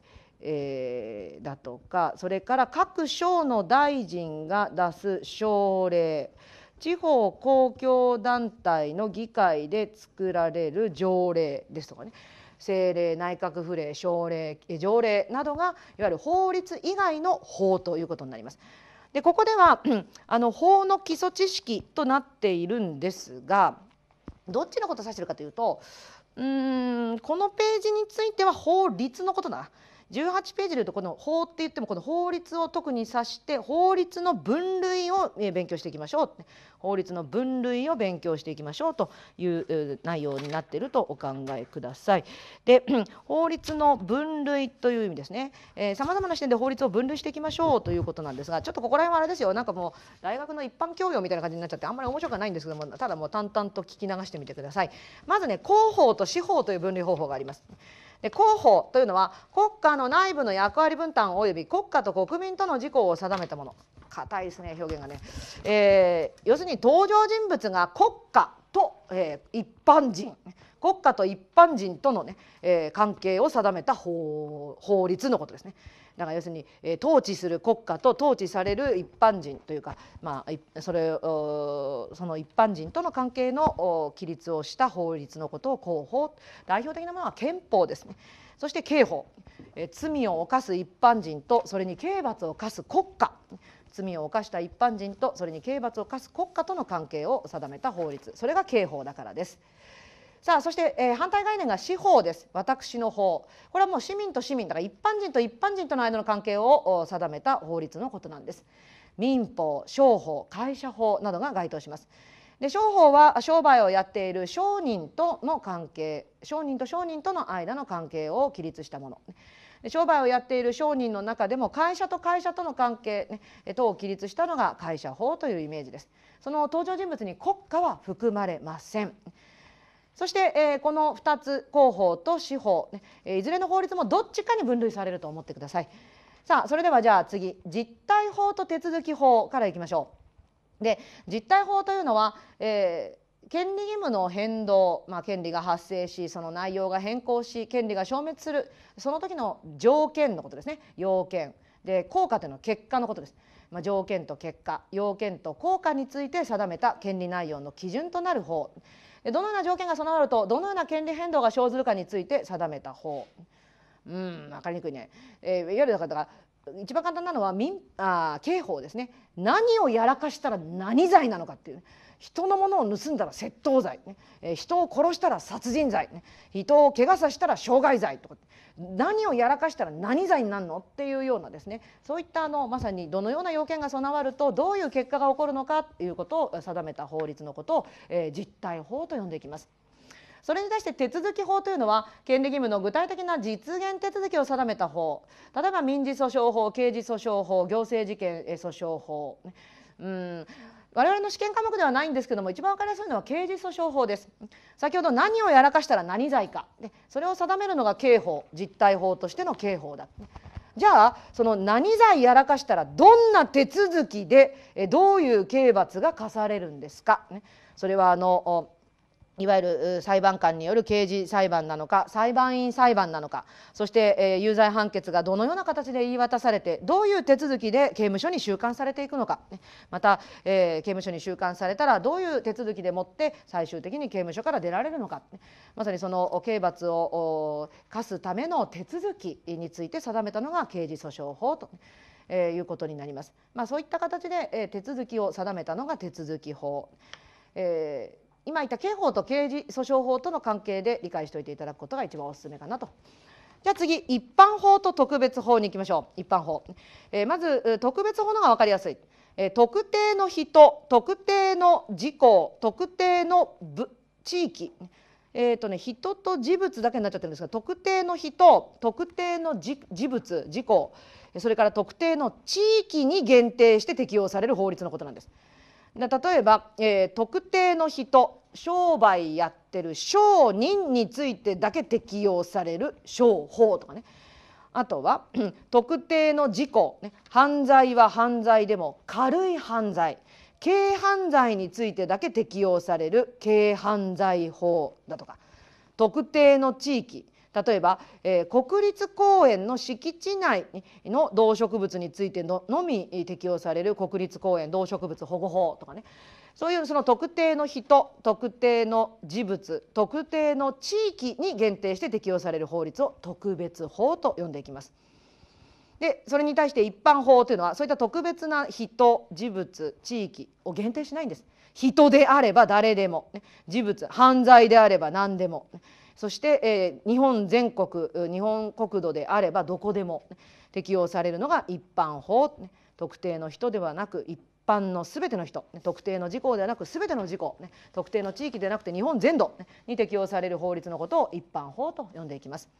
えー、だとかそれから各省の大臣が出す省令地方公共団体の議会で作られる条例ですとかね政令内閣府令省令条例などがいわゆる法律以外の法ということになります。でここでは あの法の基礎知識となっているんですがどっちのことを指してるかというとうんこのページについては法律のことだな。18ページでいうとこの法って言ってもこの法律を特に指して法律の分類を勉強していきましょう法律の分類を勉強していきましょうという内容になっているとお考えください。で 法律の分類という意味ですねさまざまな視点で法律を分類していきましょうということなんですがちょっとここら辺はあれですよなんかもう大学の一般教養みたいな感じになっちゃってあんまり面白くないんですけどもただもう淡々と聞き流してみてください。まずね広報と司法という分類方法があります。で広報というのは国家の内部の役割分担及び国家と国民との事項を定めたもの。硬いですね表現がね、えー、要するに登場人物が国家と、えー、一般人。国家と一般人とのね、えー、関係を定めた法法律のことですね。だから要するに、えー、統治する国家と統治される一般人というか、まあ、それその一般人との関係の規律をした法律のことを公法代表的なものは憲法ですね。そして刑法え罪を犯す一般人とそれに刑罰を課す国家罪を犯した一般人とそれに刑罰を課す国家との関係を定めた法律それが刑法だからです。さあそして、えー、反対概念が司法です。私の法これはもう市民と市民だから一般人と一般人との間の関係を定めた法律のことなんです。民法商法会社法などが該当します。で商法は商売をやっている商人との関係商人と商人との間の関係を規律したもの。商売をやっている商人の中でも会社と会社との関係、ね、等を規律したのが会社法というイメージです。その登場人物に国家は含まれません。そして、えー、この2つ公法と司法、ね、いずれの法律もどっちかに分類されると思ってください。さあそれではじゃあ次。実態法と手続き法からいきましょう。で実態法というのは、えー権利義務の変動、まあ、権利が発生しその内容が変更し権利が消滅するその時の条件のことですね。要件。で効果というのは結果のことです、まあ、条件と結果要件と効果について定めた権利内容の基準となる法。どのような条件が備わるとどのような権利変動が生ずるかについて定めた法うん分かりにくいね、えー、いわゆるだから一番簡単なのは民あ刑法ですね。何をやらかしたら何罪なのかっていう、ね、人のものを盗んだら窃盗罪、ね、人を殺したら殺人罪、ね、人を怪我させたら傷害罪とか。何をやらかしたら何罪になるのっていうようなですね。そういったあのまさにどのような要件が備わるとどういう結果が起こるのかということを定めた法律のことを、えー、実態法と呼んでいきます。それに対して手続き法というのは権利義務の具体的な実現手続きを定めた法。例えば民事訴訟法刑事訴訟法行政事件訴訟法うん。我々の試験科目ではないんですけども一番分かりやすいのは刑事訴訟法です。先ほど何をやらかしたら何罪か。でそれを定めるのが刑法実態法としての刑法だ。じゃあその何罪やらかしたらどんな手続きでどういう刑罰が課されるんですか。それはあのいわゆる裁判官による刑事裁判なのか裁判員裁判なのかそして、え有罪判決がどのような形で言い渡されてどういう手続きで刑務所に収監されていくのかまた、え刑務所に収監されたらどういう手続きでもって最終的に刑務所から出られるのかまさにその刑罰を課すための手続きについて定めたのが刑事訴訟法と。えいうことになります。まあ、そういった形で、え手続きを定めたのが手続き法。えー今言った刑法と刑事訴訟法との関係で理解しておいていただくことが一番おすすめかなと。じゃあ次一般法と特別法に行きましょう。一般法、えー、まず特別法の方が分かりやすい、えー、特定の人特定の事項特定の地域。えーとね、人と事物だけになっちゃってるんですが特定の人特定の事物事項。それから特定の地域に限定して適用される法律のことなんです。例えば、えー、特定の人商売やってる商人についてだけ適用される商法とかね。あとは特定の事故、ね、犯罪は犯罪でも軽い犯罪軽犯罪についてだけ適用される軽犯罪法だとか特定の地域例えば、えー、国立公園の敷地内の動植物についてののみ適用される国立公園動植物保護法とかねそういうその特定の人特定の事物特定の地域に限定して適用される法律を特別法と呼んでいきます。でそれに対して一般法というのはそういった特別な人事物地域を限定しないんです。人であれば誰でも、ね、事物犯罪であれば何でも。そして、えー、日本全国日本国土であればどこでも適用されるのが一般法。特定の人ではなく一般のすべての人。特定の事項ではなくすべての事項。特定の地域ではなくて日本全土。に適用される法律のことを一般法と呼んでいきます。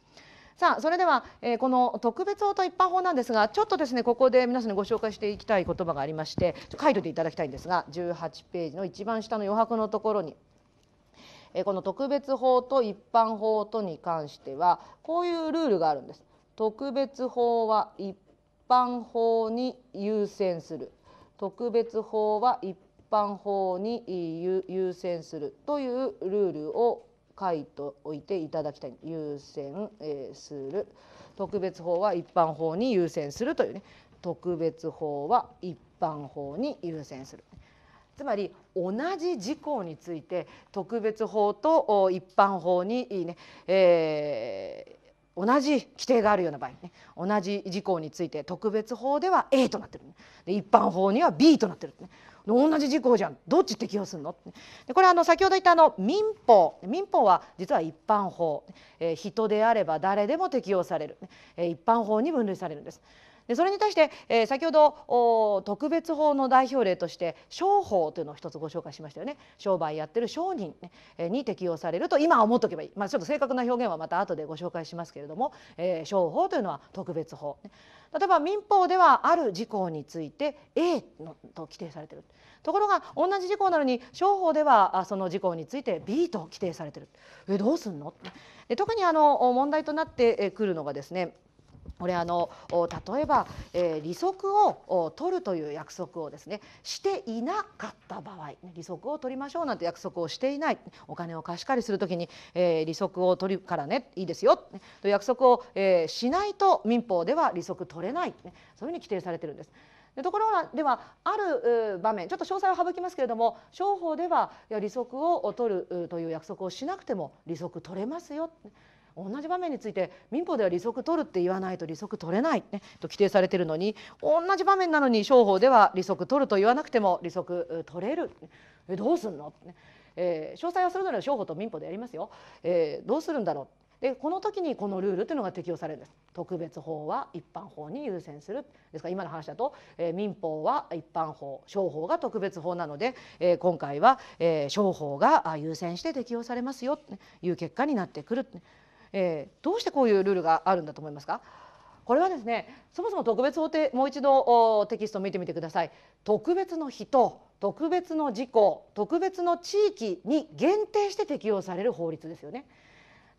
さあそれでは、えー、この特別法と一般法なんですがちょっとですねここで皆さんにご紹介していきたい言葉がありまして書いておいていただきたいんですが18ページの一番下の余白のところにこの特別法と一般法とに関してはこういうルールがあるんです。特別法は一般法に優先する。特別法は一般法に優先する。というルールを書いておいていただきたい。優先する。特別法は一般法に優先するというね。特別法は一般法に優先する。つまり同じ事項について特別法と一般法にね、えー、同じ規定があるような場合ね同じ事項について特別法では A となってる、ね、で一般法には B となってる、ね、同じ事項じゃん。どっち適用するのでこれあの先ほど言ったあの民法。民法は実は一般法、えー、人であれば誰でも適用される、えー、一般法に分類されるんです。でそれに対して、えー、先ほど特別法の代表例として商法というのを一つご紹介しましたよね。商売やってる商人、ねえ、に適用されると今は思っておけばいい、まあ、ちょっと正確な表現はまた後でご紹介しますけれども、えー、商法というのは特別法、例えば民法ではある事項について A のと規定されてる。ところが同じ事項なのに商法ではその事項について B と規定されてる。えどうすんの？で特にあの問題となってくるのがですねこれあの例えば、えー、利息を取るという約束をですねしていなかった場合利息を取りましょうなんて約束をしていないお金を貸し借りするときに、えー、利息を取るからねいいですよという約束を、えー、しないと民法では利息取れない、ね、そういうふうに規定されてるんです。ところではある場面ちょっと詳細を省きますけれども商法ではいや利息を取るという約束をしなくても利息取れますよ同じ場面について民法では利息取るって言わないと利息取れない、ね、と規定されているのに同じ場面なのに商法では利息取ると言わなくても利息取れる。えどうすんの、ね。えー、詳細はそれぞれ商法と民法でやりますよ、えー、どうするんだろう？でこの時にこのルールというのが適用されるんです。特別法は一般法に優先する。ですから今の話だと、えー、民法は一般法商法が特別法なので、えー、今回は、えー、商法が優先して適用されますよ。という結果になってくる。えー、どうしてこういうルールがあるんだと思いますか？これはですねそもそも特別法廷もう一度テキストを見てみてください特別の人特別の事項特別の地域に限定して適用される法律ですよね。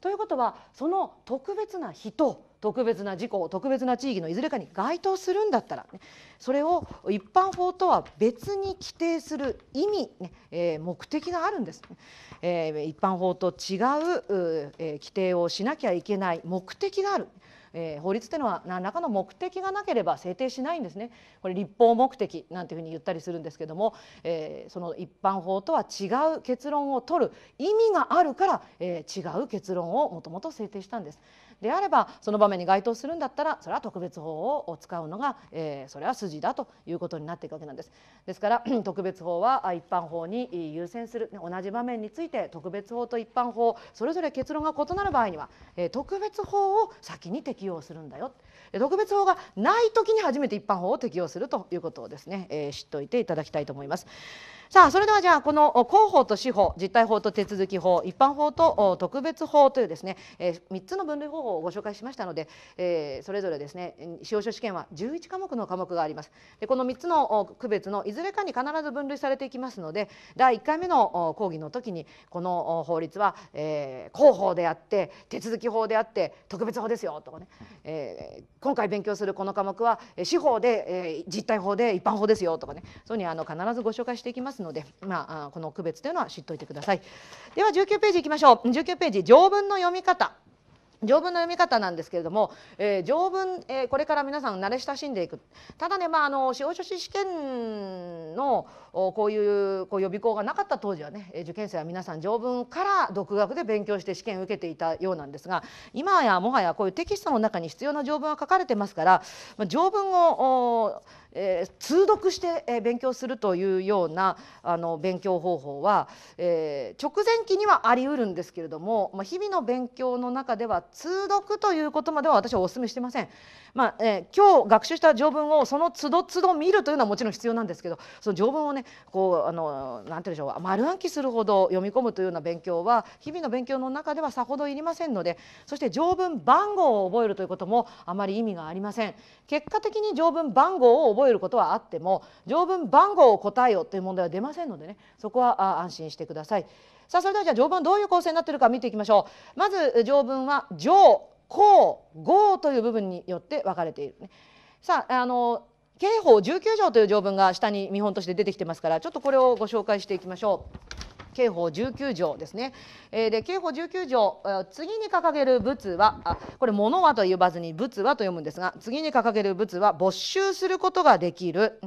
ということはその特別な人特別な事項特別な地域のいずれかに該当するんだったら、ね、それを一般法とは別に規定する意味、ねえー、目的があるんです、ねえー、一般法と違う、えー、規定をしなきゃいけない目的がある。えー、法律というのは何らかの目的がなければ制定しないんですね。これ立法目的なんていうふうに言ったりするんですけども、えー、その一般法とは違う結論を取る意味があるから、えー、違う結論をもともと制定したんです。であればその場面に該当するんだったらそれは特別法を使うのが、えー、それは筋だということになっていくわけなんです。ですから 特別法は一般法に優先する同じ場面について特別法と一般法それぞれ結論が異なる場合には、えー、特別法を先に適用するんだよ特別法がない時に初めて一般法を適用するということをですね、えー、知っておいていただきたいと思います。さあそれではじゃあこの広報と司法実態法と手続き法一般法と特別法というですね、えー、3つの分類方法をご紹介しましたので、えー、それぞれですね司法書試験は11科目の科目があります。でこの3つの区別のいずれかに必ず分類されていきますので第1回目の講義の時にこの法律は、えー、広報であって手続き法であって特別法ですよとかね、えー、今回勉強するこの科目は司法で、えー、実態法で一般法ですよとかねそういうふうにあの必ずご紹介していきます。ますので、まあ、この区別というのは知っておいてください。では19ページいきましょう。19ページ条文の読み方。条文の読み方なんですけれども、えー、条文、えー、これから皆さん慣れ親しんでいくただね、まあ、あの司法書士試験のこういうこう予備校がなかった当時はね受験生は皆さん条文から独学で勉強して試験を受けていたようなんですが今やもはやこういうテキストの中に必要な条文は書かれてますから、条文をえー、通読して、勉強するというようなあの勉強方法は、えー、直前期にはありうるんですけれども、まあ、日々の勉強の中では通読ということまでは私はお勧めしてません。まあえー、今日学習した条文をその都度都度見るというのはもちろん必要なんですけどその条文をねこうあのなんて言うんでしょう丸暗記するほど読み込むというような勉強は日々の勉強の中ではさほどいりませんのでそして条文番号を覚えるということもあまり意味がありません。結果的に条文番号を覚えることはあっても条文番号を答えよという問題は出ませんのでねそこは安心してください。さあそれではじゃあ条文どういう構成になっているか見ていきましょう。まず条文は上公合という部分によって分かれている、ね、さああの刑法19条という条文が下に見本として出てきてますからちょっとこれをご紹介していきましょう。刑法19条ですね。えー、で刑法19条次に掲げる物はあこれ物はと呼ばずに物はと読むんですが次に掲げる物は没収することができる。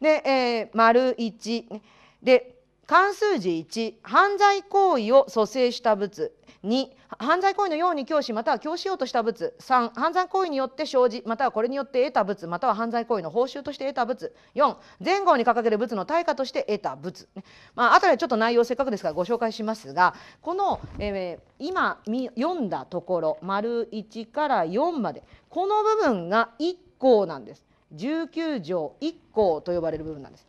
で、えー、丸1で関数字1犯罪行為を蘇生した物。2犯罪行為のように教師または教しようとした物。3犯罪行為によって生じまたはこれによって得た物。または犯罪行為の報酬として得た物。4前後に掲げる物の対価として得た物、まあ後でちょっと内容せっかくですからご紹介しますがこの、えー、今読んだところ丸1から4までこの部分が1項なんです。19条1項と呼ばれる部分なんです。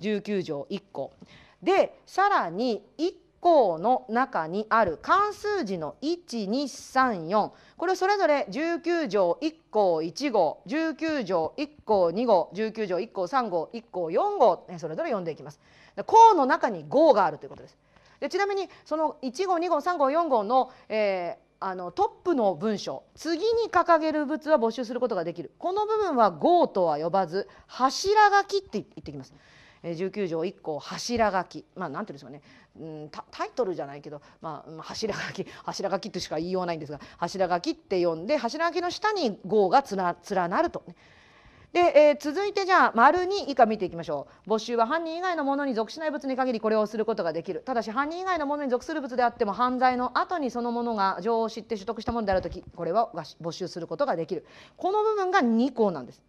19条1項。でさらに1項の中にある関数字の1234これそれぞれ19条1項1号19条1項2号19条1項3号1項4号それぞれ読んでいきます。項の中に号があるということです。でちなみにその1号2号3号4号の、えーあのトップの文章次に掲げる物は募集することができるこの部分は号とは呼ばず柱書きって言ってきます。19条1項柱書き。まあ何て言うんですかね。うんタイトルじゃないけど、まあ、柱書き。柱書きとしか言いようないんですが柱書きって呼んで柱書きの下に号が連なると、で、えー、続いてじゃあ丸2以下見ていきましょう。募集は犯人以外のものに属しない物に限りこれをすることができる。ただし犯人以外のものに属する物であっても犯罪の後にそのものが情を知って取得したものであるときこれは募集することができる。この部分が2項なんです。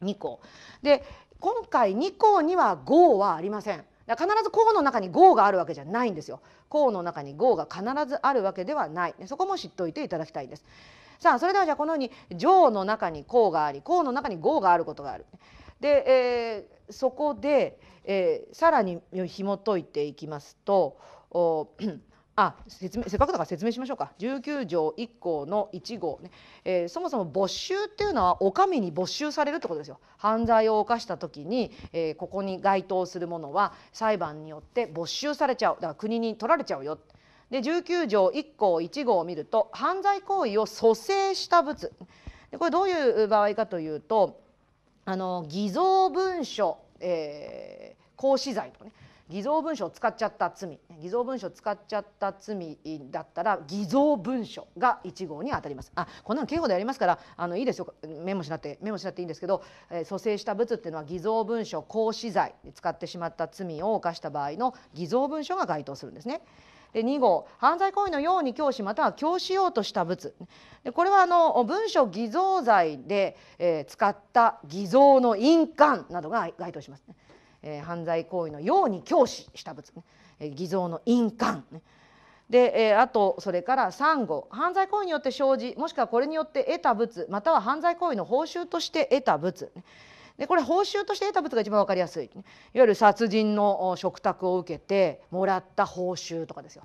2項。で今回2項には号はありません。必ず項の中に号があるわけじゃないんですよ。項の中に号が必ずあるわけではない。そこも知っておいていただきたいです。さあそれではじゃあこのように上の中に項があり項の中に号があることがある。で、えー、そこで、えー、さらに紐解いていきますとあ説明せっかくだから説明しましょうか。19条1項の1号ね、えー、そもそも没収っていうのはお上に没収されるってことですよ。犯罪を犯した時に、えー、ここに該当するものは裁判によって没収されちゃう。だから国に取られちゃうよ。で19条1項1号を見ると犯罪行為を蘇生した物。でこれどういう場合かというとあの偽造文書、えー、行使罪とかね。偽造文書を使っちゃった罪偽造文書を使っちゃった罪だったら偽造文書が1号に当たりますあこんなの刑法でありますからあのいいですよメモしなってメモしなっていいんですけど、えー、蘇生した物っていうのは偽造文書行使罪使ってしまった罪を犯した場合の偽造文書が該当するんですね。で2号犯罪行為のように教師または教しようとした物でこれはあの文書偽造罪で、えー、使った偽造の印鑑などが該当します。えー、犯罪行為のように教師した物ね、えー、偽造の印鑑ね。で、えー、あとそれから3号犯罪行為によって生じもしくはこれによって得た物または犯罪行為の報酬として得た物、ね、でこれ報酬として得た物が一番分かりやすい、ね、いわゆる殺人の嘱託を受けてもらった報酬とかですよ。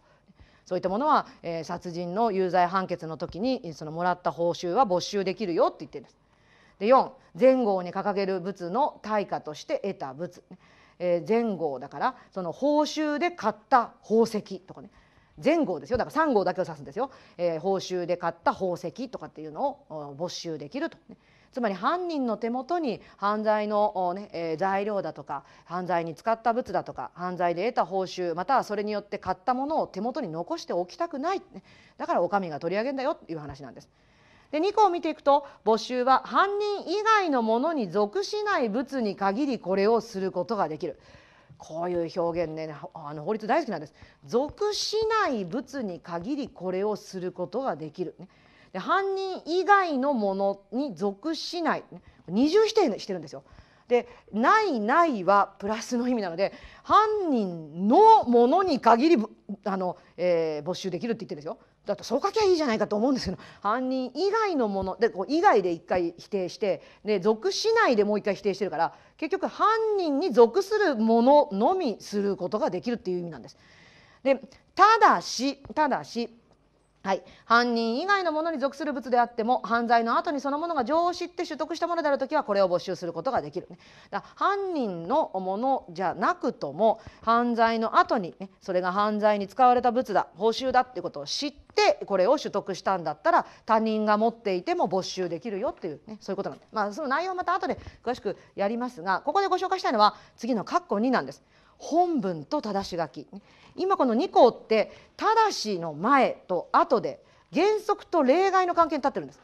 そういったものは、えー、殺人の有罪判決の時にそのもらった報酬は没収できるよって言ってるんです。で4前後に掲げる物の対価として得た物、えー、前後だからその報酬で買った宝石とかね。前後ですよ。だから3号だけを指すんですよ、えー、報酬で買った宝石とかっていうのを没収できると、ね、つまり犯人の手元に犯罪の、ねえー、材料だとか犯罪に使った物だとか犯罪で得た報酬またはそれによって買ったものを手元に残しておきたくない、ね、だからお上が取り上げんだよっていう話なんです。で2個を見ていくと没収は犯人以外のものに属しない物に限りこれをすることができる。こういう表現ねあの法律大好きなんです。属しない物に限りこれをすることができる。で犯人以外のものに属しない二重否定してるんですよ。で「ないない」はプラスの意味なので犯人のものに限りあの、えー、没収できるって言ってるんですよ。だってそう書きゃいいじゃないかと思うんですけど犯人以外のものでこう以外で一回否定してで属しないでもう一回否定してるから結局犯人に属するもののみすることができるっていう意味なんです。でただしただしはい、犯人以外のものに属する物であっても犯罪の後にそのものが情を知って取得したものである時はこれを没収することができる、ね、だ犯人のものじゃなくとも犯罪の後に、ね、それが犯罪に使われた物だ報酬だってことを知ってこれを取得したんだったら他人が持っていても没収できるよっていう、ね、そういうことなんで、まあ、その内容はまた後で詳しくやりますがここでご紹介したいのは次の括弧2なんです。本文と正し書き。今この2項って正しの前と後で原則と例外の関係に立ってるんです。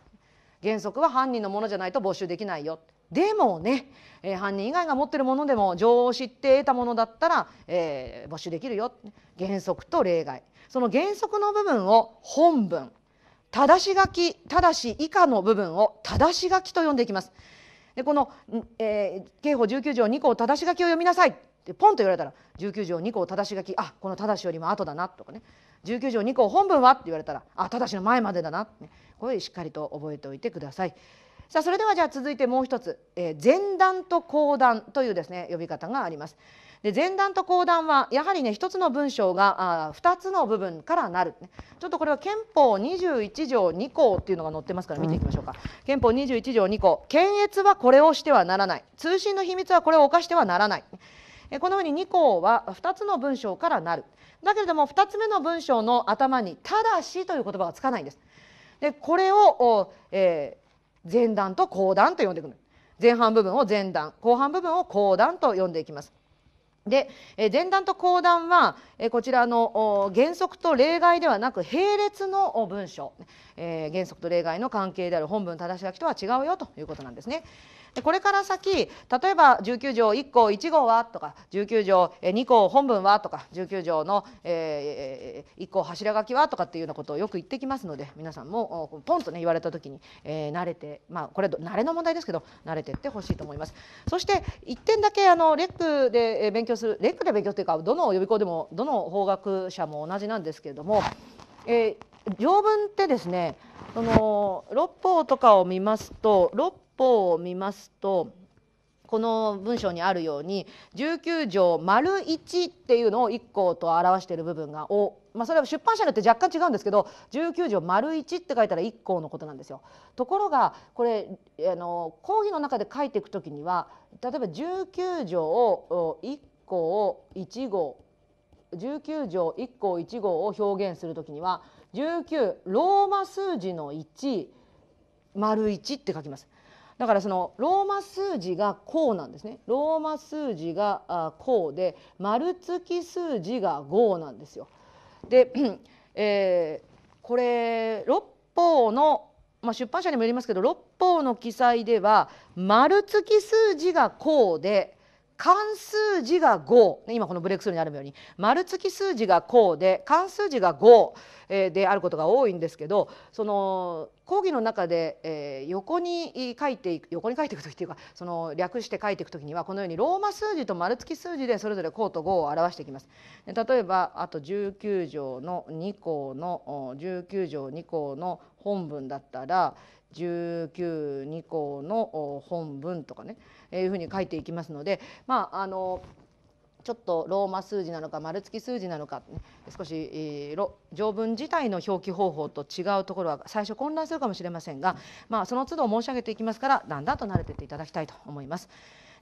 原則は犯人のものじゃないと没収できないよ。でもね、えー、犯人以外が持ってるものでも情を知って得たものだったら、えー、没収できるよ。原則と例外。その原則の部分を本文正し書きただし以下の部分を正し書きと呼んでいきます。でこの、えー、刑法19条2項正し書きを読みなさい。ポンと言われたら19条2項正し書きあこの正しよりも後だなとかね。19条2項本文は？って言われたらあ正しの前までだな、ね、これしっかりと覚えておいてください。さあそれではじゃあ続いてもう一つ、えー、前段と後段というですね呼び方があります。で前段と後段はやはりね一つの文章があ2つの部分からなる、ね、ちょっとこれは憲法21条2項っていうのが載ってますから見ていきましょうか、憲法21条2項。検閲はこれをしてはならない。通信の秘密はこれを犯してはならないこのように2項は2つの文章からなる。だけれども2つ目の文章の頭に「ただし」という言葉がつかないんです。でこれを、えー、前段と後段と呼んでいく前半部分を前段後半部分を後段と呼んでいきます。で前段と後段はこちらの原則と例外ではなく並列の文章。原則と例外の関係である本文正し書きとは違うよということなんですね。これから先例えば19条1項1号は？とか19条2項本文は？とか19条の、えー、1項柱書きは？とかっていうようなことをよく言ってきますので皆さんもポンとね言われた時に、慣れてまあこれ慣れの問題ですけど慣れてってほしいと思います。そして1点だけあのレックで勉強するレックで勉強というかどの予備校でもどの法学者も同じなんですけれども、えー、条文ってですねその六法とかを見ますと六法を見ますとこの文章にあるように19条丸1っていうのを1項と表している部分がお、まあ、それは出版社によって若干違うんですけど19条丸1って書いたら1項のことなんですよ。ところがこれあの講義の中で書いていく時には例えば19条を1項1号19条1項1号を表現する時には19ローマ数字の1丸1って書きます。だからそのローマ数字がこうなんですねローマ数字がこうで丸付き数字が5なんですよ。で、えー、これ六法の、まあ、出版社にもよりますけど六法の記載では丸付き数字がこうで関数字が5今このブレイクスルーにあるように。丸付き数字がこうで関数字が5であることが多いんですけどその講義の中で、えー、横に書いていく横に書いていく時っていうかその略して書いていく時にはこのようにローマ数字と丸付き数字でそれぞれ項と5を表していきます。例えばあと19条の2項の19条2項の本文だったら192項の本文とかね。いうふうに書いていきますのでまああのちょっとローマ数字なのか丸付き数字なのか、少し、えー、条文自体の表記方法と違うところは最初混乱するかもしれませんが、まあ、その都度申し上げていきますからだんだんと慣れていっていただきたいと思います。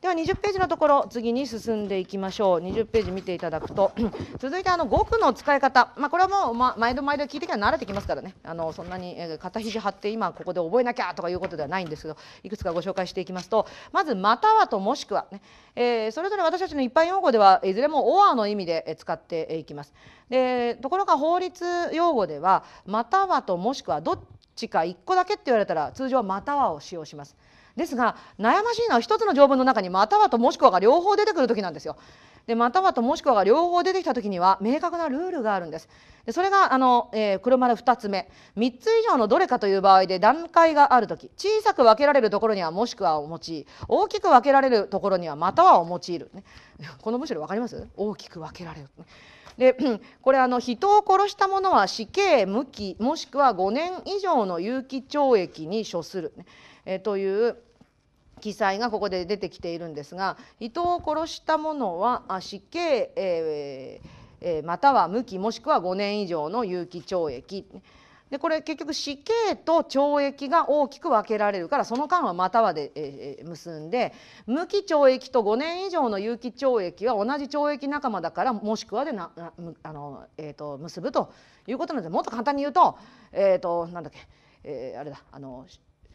では20ページのところ次に進んでいきましょう20ページ見ていただくと 続いてあの語句の使い方、まあ、これはもう、ま、毎度毎度聞いてきゃ慣れてきますからねあのそんなに、えー、肩肘張って今ここで覚えなきゃとかいうことではないんですけどいくつかご紹介していきますとまず「または」と「もしくはね」えー、それぞれ私たちの一般用語ではいずれも「オア」の意味で使っていきます。でところが法律用語では「または」と「もしくは」どっちか1個だけって言われたら通常は「または」を使用します。ですが悩ましいのは一つの条文の中にまたはともしくはが両方出てくる時なんですよ。でまたはともしくはが両方出てきた時には明確なルールがあるんです。でそれがあの、えー、黒丸2つ目。3つ以上のどれかという場合で段階がある時。小さく分けられるところにはもしくはを用い大きく分けられるところにはまたはを用いる、ね、この文章で分かります？大きく分けられる。で これあの人を殺した者は死刑無期もしくは5年以上の有期懲役に処する、ね、えという記載がここで出てきているんですが人を殺した者は死刑、えー、または無期もしくは5年以上の有期懲役。でこれ結局死刑と懲役が大きく分けられるからその間はまたはで、えー、結んで無期懲役と5年以上の有期懲役は同じ懲役仲間だからもしくはでなあの、えーと、結ぶということなのでもっと簡単に言うと,、えーと、なんだっけ、えー、あれだあの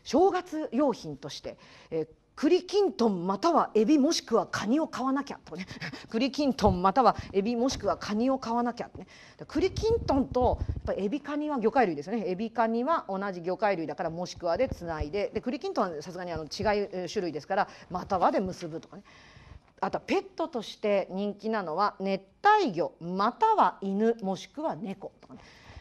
正月用品として、えー、栗きんとんまたはエビもしくはカニを買わなきゃとかね。栗きんとんまたはエビもしくはカニを買わなきゃね。栗きんとんとやっぱエビカニは魚介類ですよね。エビカニは同じ魚介類だからもしくはでつないで。で栗きんとんはさすがにあの違い種類ですからまたはで結ぶとかね。あとはペットとして人気なのは熱帯魚または犬もしくは猫とかね。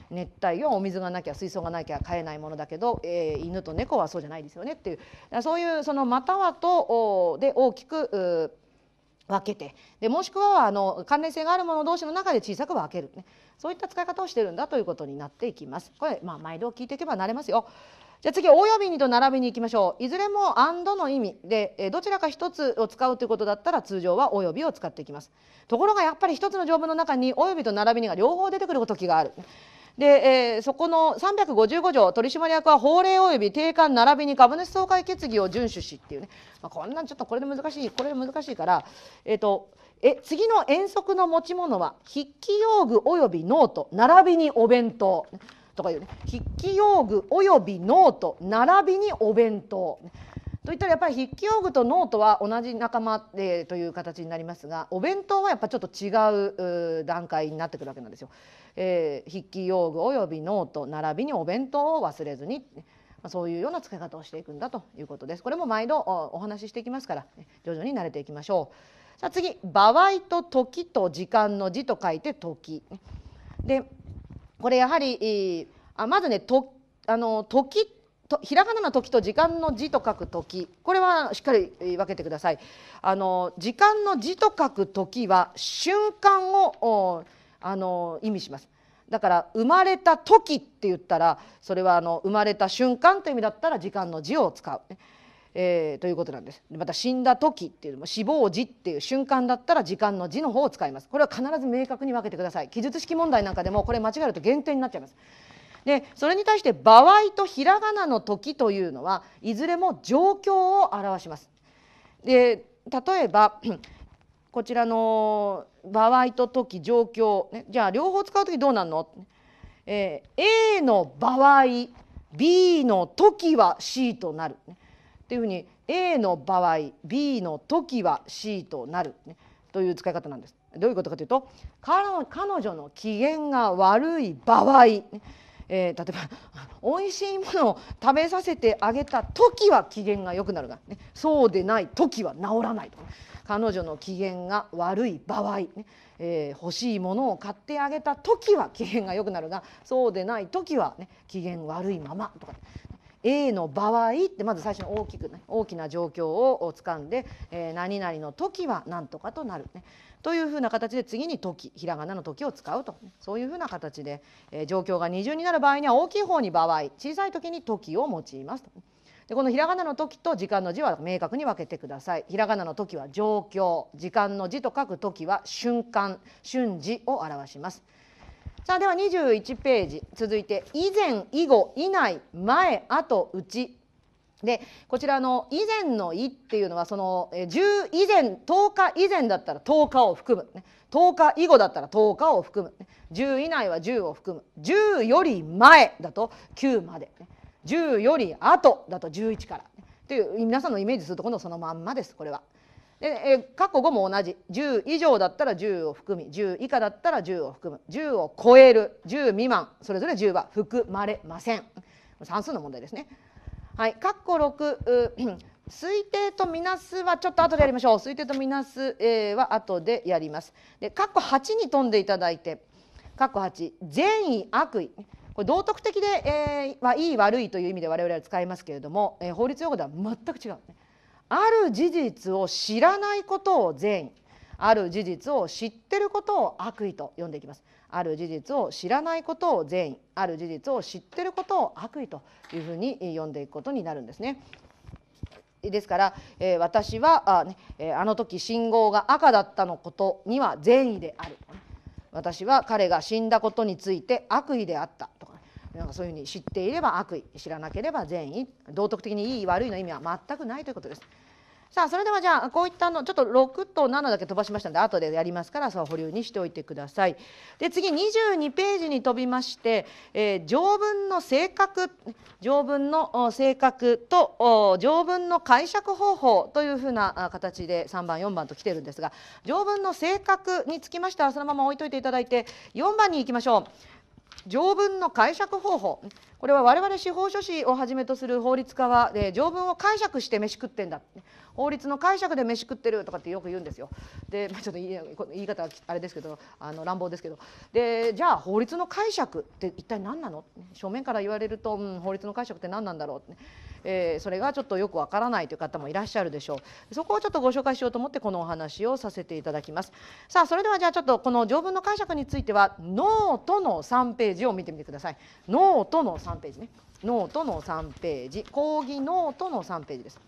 熱帯魚はお水がなきゃ水槽がなきゃ飼えないものだけど、えー、犬と猫はそうじゃないですよねっていうそういうそのまたはとで大きく分けてでもしくはあの関連性があるもの同士の中で小さく分ける、ね、そういった使い方をしてるんだということになっていきます。これ、まあ、毎度聞いていけば慣れますよ。じゃあ次、およびにと並びに行きましょう。いずれもアンドの意味で、どちらか一つを使うということだったら通常はおよびを使っていきます。ところがやっぱり一つの条文の中におよびと並びにが両方出てくる時がある。で、えー、そこの355条取締役は法令及び定款並びに株主総会決議を遵守しっていうね、まあ、こんなんちょっとこれで難しいこれで難しいからえっ、ー、とえ次の遠足の持ち物は筆記用具及びノート並びにお弁当とかいうね筆記用具及びノート並びにお弁当。といったらやっぱり筆記用具とノートは同じ仲間でという形になりますがお弁当はやっぱちょっと違う段階になってくるわけなんですよ。えー、筆記用具およびノート並びにお弁当を忘れずにそういうような使い方をしていくんだということです。これも毎度お話ししていきますから徐々に慣れていきましょう。さあ次場合と時と時間の字と書いて時。でこれやはりあまずねとあの時とひらがなの時と時間の字と書く時これはしっかり分けてくださいあの時間の字と書く時は瞬間をあの意味します。だから生まれた時って言ったらそれはあの生まれた瞬間という意味だったら時間の字を使う、ねえー、ということなんです。また死んだ時っていうのも死亡時っていう瞬間だったら時間の字の方を使います。これは必ず明確に分けてください。記述式問題なんかでもこれ間違えると減点になっちゃいます。でそれに対して場合とひらがなの時というのはいずれも状況を表します。で例えばこちらの場合と時状況、ね、じゃあ両方使う時どうなんの、えー、A の場合 B の時は C となる、ね、っていうふうに A の場合 B の時は C となる、ね、という使い方なんです。どういうことかというと彼女の機嫌が悪い場合、ね。えー、例えば 美味しいものを食べさせてあげた時は機嫌が良くなるが、ね、そうでない時は治らないと、彼女の機嫌が悪い場合、ねえー、欲しいものを買ってあげた時は機嫌が良くなるがそうでない時は、ね、機嫌悪いままとか。ね A の場合ってまず最初に大きくね大きな状況をつかんで、えー、何々の時は何とかとなるねというふうな形で次に時ひらがなの時を使うとそういうふうな形で、えー、状況が二重になる場合には大きい方に場合小さい時に時を用いますと。でこのひらがなの時と時間の字は明確に分けてください。ひらがなの時は状況時間の字と書く時は瞬間瞬時を表します。さあでは21ページ。続いて以前以後以内前後内でこちらの以前の「い」っていうのはその10以前10日以前だったら10日を含む、ね、10日以後だったら10日を含む、ね、10以内は10を含む。10より前だと9まで、10より後だと11から、ね、という皆さんのイメージするところのそのまんまですこれは。で、え過去5も同じ。10以上だったら10を含み10以下だったら10を含む。10を超える10未満。それぞれ10は含まれません。算数の問題ですね。はい、括弧6推定とみなすはちょっと後でやりましょう。推定とみなす、えー、は後でやります。で括弧8に飛んでいただいて括弧8善意悪意。これ道徳的で、えー、はいい悪いという意味で我々は使いますけれども、えー、法律用語では全く違う、ある事実を知らないことを善意ある事実を知ってることを悪意と呼んでいきます。ある事実を知らないことを善意ある事実を知ってることを悪意というふうに呼んでいくことになるんですね。ですから、えー、私はあ,、ねえ、あの時信号が赤だったのことには善意である。私は彼が死んだことについて悪意であった。なんかそういうふうに知っていれば悪意知らなければ善意道徳的にいい悪いの意味は全くないということです。さあそれではじゃあこういったのちょっと6と7だけ飛ばしましたので後でやりますからそう保留にしておいてください。で次22ページに飛びまして、えー、条文の性格条文の性格と条文の解釈方法というふうな形で3番4番と来てるんですが条文の性格につきましてはそのまま置いといていただいて4番に行きましょう。条文の解釈方法。これは我々司法書士をはじめとする法律家は、え条文を解釈して飯食ってんだ。法律の解釈で飯食ってるとかってよく言うんですよ。で、まあ、ちょっと言い方はあれですけどあの乱暴ですけど。でじゃあ法律の解釈って一体何なの？正面から言われると、うん、法律の解釈って何なんだろうって、ねえー、それがちょっとよくわからないという方もいらっしゃるでしょう。そこをちょっとご紹介しようと思ってこのお話をさせていただきます。さあそれではじゃあちょっとこの条文の解釈についてはノートの3ページを見てみてください。ノートの3ページね。ノートの3ページ。講義ノートの3ページです。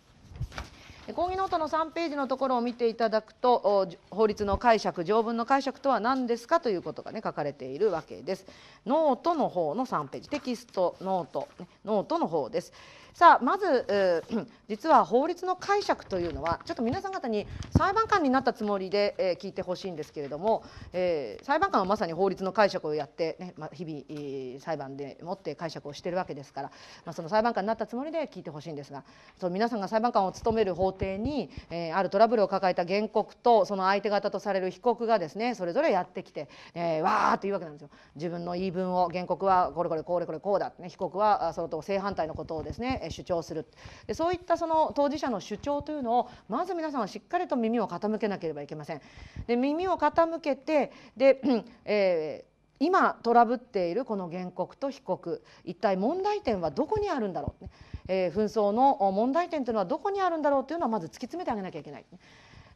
講義ノートの3ページのところを見ていただくと法律の解釈条文の解釈とは何ですかということがね書かれているわけです。ノートの方の3ページテキストノートノートの方です。さあまず、実は法律の解釈というのはちょっと皆さん方に裁判官になったつもりで、えー、聞いてほしいんですけれども、えー、裁判官はまさに法律の解釈をやって、ねまあ、日々、裁判でもって解釈をしているわけですから、まあ、その裁判官になったつもりで聞いてほしいんですがそ皆さんが裁判官を務める法廷に、えー、あるトラブルを抱えた原告とその相手方とされる被告がですねそれぞれやってきて、えー、わーって言うわけなんですよ。自分の言い分を原告はこれこれこれこれこうだ、ね、被告はそのと正反対のことをですねね主張するでそういったその当事者の主張というのをまず皆さんはしっかりと耳を傾けなければいけません。で耳を傾けてで、えー今トラブっているこの原告と被告一体問題点はどこにあるんだろう、ねえー、紛争の問題点というのはどこにあるんだろうというのはまず突き詰めてあげなきゃいけない。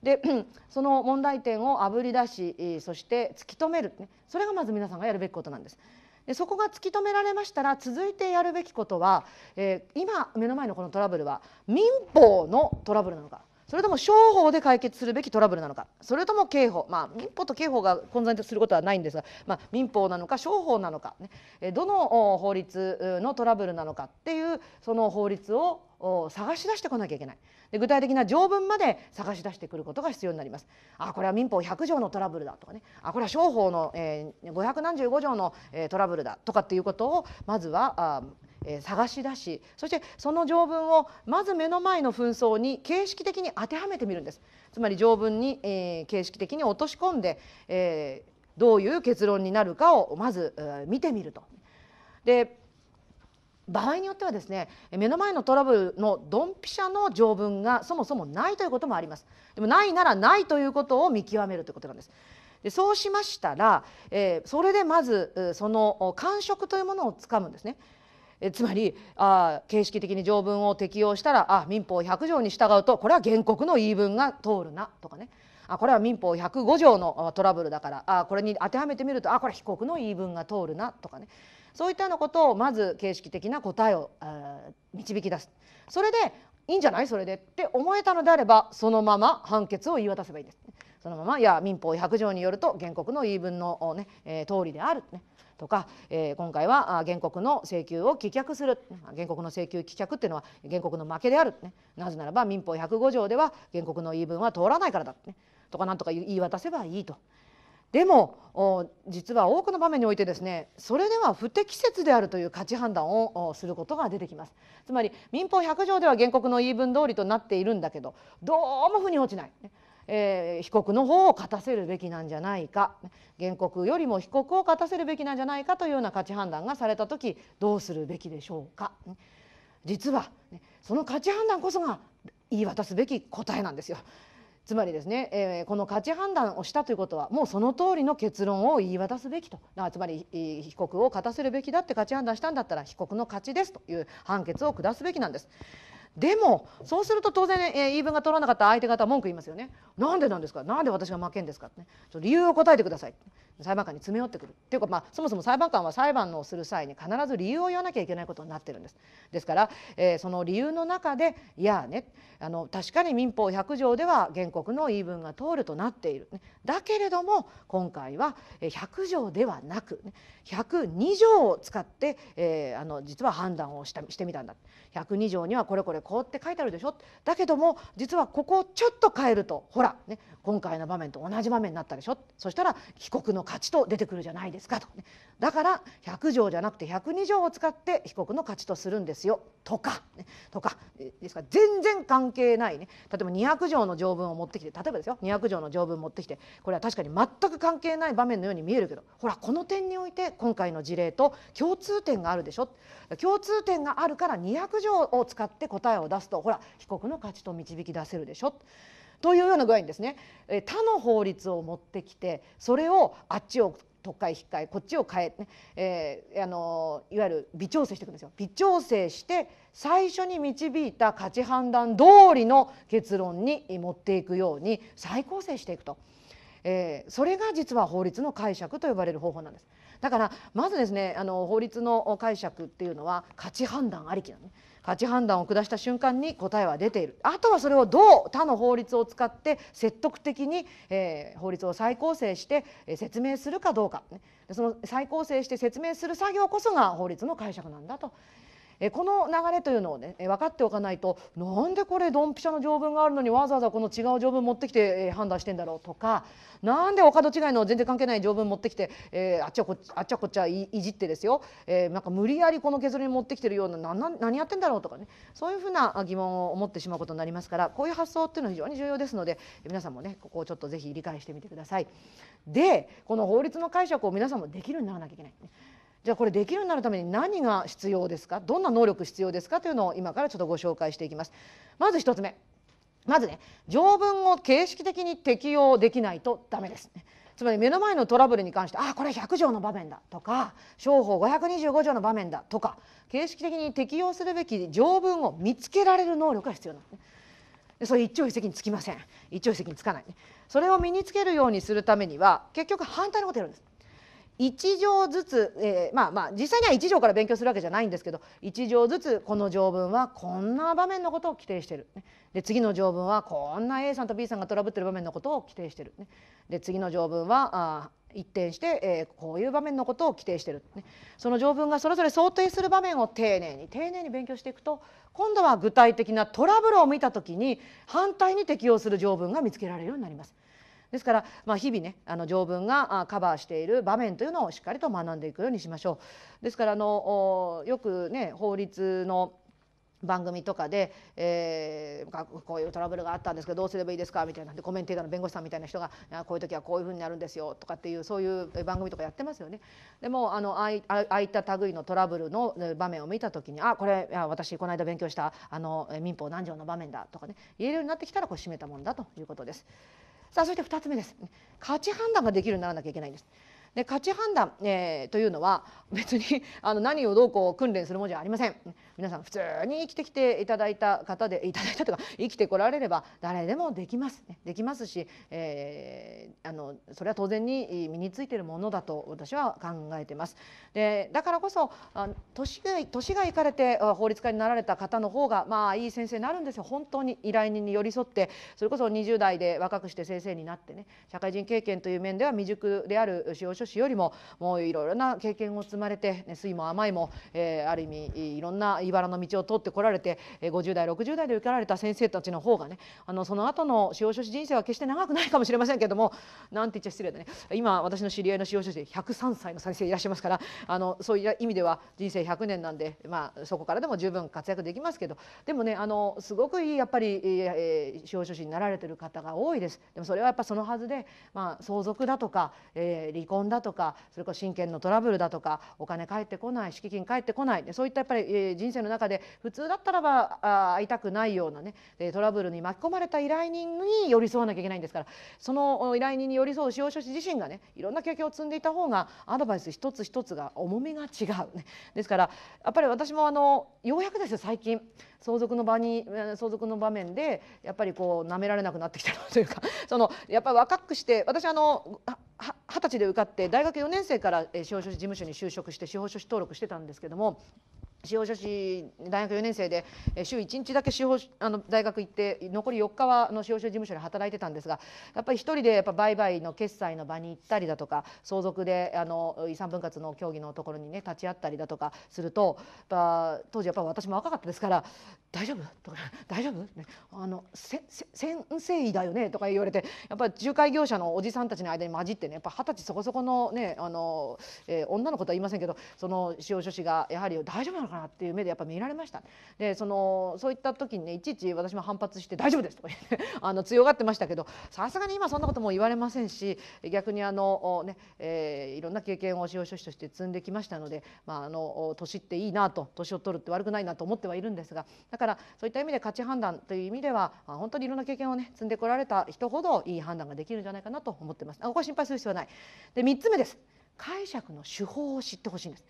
で その問題点をあぶり出しそして突き止める、ね、それがまず皆さんがやるべきことなんです。でそこが突き止められましたら続いてやるべきことは、えー、今目の前のこのトラブルは民法のトラブルなのか。それとも商法で解決するべきトラブルなのか。それとも刑法。まあ民法と刑法が混在することはないんですが、まあ、民法なのか商法なのか、ね、どの法律のトラブルなのかっていうその法律を探し出してこなきゃいけない。で具体的な条文まで探し出してくることが必要になります。あこれは民法100条のトラブルだとかね。あこれは商法の、えー、575条の、えー、トラブルだとかっていうことをまずはあえ探し出しそしてその条文をまず目の前の紛争に形式的に当てはめてみるんです。つまり条文に、え、形式的に落とし込んで、え、どういう結論になるかをまず、見てみると。で場合によってはですね目の前のトラブルのドンピシャの条文がそもそもないということもあります。でもないならないということを見極めるということなんです。でそうしましたら、えー、それでまずその感触というものをつかむんですね。えつまりあ形式的に条文を適用したらあ民法100条に従うとこれは原告の言い分が通るなとかね。あこれは民法105条のトラブルだからあこれに当てはめてみるとあこれ被告の言い分が通るなとかね。そういったようなことをまず形式的な答えを導き出す。それでいいんじゃない？それでって思えたのであればそのまま判決を言い渡せばいいです。そのままいや民法100条によると原告の言い分のね、えー、通りである、ね、とか、えー、今回は原告の請求を棄却する。原告の請求棄却っていうのは原告の負けである、ね、なぜならば民法105条では原告の言い分は通らないからだ、ね、とかなんとか言い渡せばいいと。でも実は多くの場面においてですねそれでは不適切であるという価値判断をすることが出てきます。つまり民法100条では原告の言い分通りとなっているんだけどどうも腑に落ちない、えー、被告の方を勝たせるべきなんじゃないか原告よりも被告を勝たせるべきなんじゃないかというような価値判断がされた時どうするべきでしょうか実はその価値判断こそが言い渡すべき答えなんですよ。つまりですね、えー、この価値判断をしたということはもうその通りの結論を言い渡すべきとつまり被告を勝たせるべきだって価値判断したんだったら被告の勝ちですという判決を下すべきなんです。でもそうすると当然、えー、言い分が取らなかった相手方は文句言いますよね。なんでなんですか？なんで私が負けんですかってね。ちょ理由を答えてください。裁判官に詰め寄ってくる。っていうか、まあ、そもそも裁判官は裁判をする際に必ず理由を言わなきゃいけないことになってるんです。ですから、えー、その理由の中でいやねあの確かに民法100条では原告の言い分が通るとなっている、だけれども今回は100条ではなく、ね、102条を使って、えー、あの実は判断をしたしてみたんだ。102条にはこれこれこうって書いてあるでしょ？だけども実はここをちょっと変えるとほら、ね、今回の場面と同じ場面になったでしょ？そしたら被告の勝ちと出てくるじゃないですかと、ね、だから100条じゃなくて102条を使って被告の勝ちとするんですよ。とか、ね、とかですから全然関係ないね。例えば200条の条文を持ってきて例えばですよ200条の条文持ってきてこれは確かに全く関係ない場面のように見えるけどほらこの点において今回の事例と共通点があるでしょ？共通点があるから200条を使って答ええを出すとほら被告の勝ちと導き出せるでしょというような具合にですね他の法律を持ってきてそれをあっちを特会引っかえこっちを変え、ねえー、あのいわゆる微調整していくんですよ微調整して最初に導いた価値判断通りの結論に持っていくように再構成していくと、えー、それが実は法律の解釈と呼ばれる方法なんです。だからまずですねあの法律の解釈っていうのは価値判断ありきなのね。価値判断を下した瞬間に答えは出ている。あとはそれをどう他の法律を使って説得的に、えー、法律を再構成して、えー、説明するかどうか、ね、その再構成して説明する作業こそが法律の解釈なんだと。えこの流れというのをね分かっておかないとなんでこれドンピシャの条文があるのにわざわざこの違う条文持ってきて、判断してんだろうとかなんでお門違いの全然関係ない条文持ってきて、え、あっちはこっちあっちはこっちはいじってですよ、え、なんか無理やりこの削りに持ってきてるようなな何やってんだろうとかねそういうふうな疑問を持ってしまうことになりますからこういう発想っていうのは非常に重要ですので皆さんもねここをちょっとぜひ理解してみてください。でこの法律の解釈を皆さんもできるようにならなきゃいけない。じゃあこれできるようになるために何が必要ですか？どんな能力必要ですか？というのを今からちょっとご紹介していきます。まず1つ目まずね条文を形式的に適用できないとダメですね。つまり目の前のトラブルに関してあこれ100条の場面だとか商法525条の場面だとか形式的に適用するべき条文を見つけられる能力が必要なんですね。それ一朝一夕につきません一朝一夕につかない、ね、それを身につけるようにするためには結局反対のことやるんです1条ずつ、えー、まあまあ実際には1条から勉強するわけじゃないんですけど1条ずつこの条文はこんな場面のことを規定してる、ね、で次の条文はこんな A さんと B さんがトラブってる場面のことを規定してる、ね、で次の条文はあ一転して、えー、こういう場面のことを規定してる、ね、その条文がそれぞれ想定する場面を丁寧に丁寧に勉強していくと今度は具体的なトラブルを見た時に反対に適用する条文が見つけられるようになります。ですから、まあ、日々ねあの条文がカバーしている場面というのをしっかりと学んでいくようにしましょう。ですからあのよくね法律の番組とかで、えー、こういうトラブルがあったんですけどどうすればいいですかみたいなでコメンテーターの弁護士さんみたいな人がこういう時はこういうふうになるんですよとかっていうそういう番組とかやってますよね。でもあのあいあいった類のトラブルの場面を見た時にあこれいや私この間勉強したあの民法何条の場面だとかね言えるようになってきたらこう締めたもんだということです。さあそして2つ目です。価値判断ができるようにならなきゃいけないんです。で価値判断、えー、というのは別にあの何をどうこう訓練するものじゃありません。皆さん普通に生きてきていただいた方でいただいたというか生きてこられれば誰でもできますできますし、えー、あのそれは当然に身についているものだと私は考えてます。でだからこそ年が年がいかれて法律家になられた方の方がまあいい先生になるんですよ。本当に依頼人に寄り添ってそれこそ20代で若くして先生になってね社会人経験という面では未熟である司法書士よりももういろいろな経験を積まれて、ね、酸いも甘いも、えー、ある意味いろんな茨の道を通ってこられて50代60代で受けられた先生たちの方がねあのその後の司法書士人生は決して長くないかもしれませんけれどもなんて言っちゃ失礼だね今私の知り合いの司法書士で103歳の先生いらっしゃいますからあのそういう意味では人生100年なんで、まあ、そこからでも十分活躍できますけどでもねあのすごくいいやっぱり、えー、司法書士になられてる方が多いです。でもそれはやっぱそのはずで、まあ、相続だとか、えー、離婚だとかそれから親権のトラブルだとかお金返ってこない敷金返ってこないそういったやっぱり、えー、人生の中で普通だったらば会いたくないようなねトラブルに巻き込まれた依頼人に寄り添わなきゃいけないんですからその依頼人に寄り添う司法書士自身がねいろんな経験を積んでいた方がアドバイス一つ一つが重みが違う、ね、ですからやっぱり私もあのようやくですよ最近相続の場に相続の場面でやっぱりこう舐められなくなってきたというか そのやっぱり若くして私あの二十歳で受かって大学4年生から司法書士事務所に就職して司法書士登録してたんですけども司法書士大学4年生で週1日だけ司法あの大学行って残り4日はあの司法書事務所で働いてたんですがやっぱり一人でやっぱ売買の決済の場に行ったりだとか相続であの遺産分割の協議のところにね立ち会ったりだとかすると当時やっぱ私も若かったですから「大丈夫?」とか「大丈夫?」ね「あのせせ先生だよね」とか言われてやっぱり仲介業者のおじさんたちの間に混じってねやっぱ二十歳そこそこのねあの、えー、女の子とは言いませんけどその司法書士がやはり大丈夫なのかかなっていう目でやっぱ見られました。でそのそういった時にねいちいち私も反発して「大丈夫です」とか言って あの強がってましたけどさすがに今そんなことも言われませんし逆にあの、ねえー、いろんな経験を司法書士として積んできましたので、まあ、あの年っていいなと年を取るって悪くないなと思ってはいるんですがだからそういった意味で価値判断という意味では本当にいろんな経験をね積んでこられた人ほどいい判断ができるんじゃないかなと思ってます。ここは心配する必要はない。で3つ目です。解釈の手法を知ってほしいんです。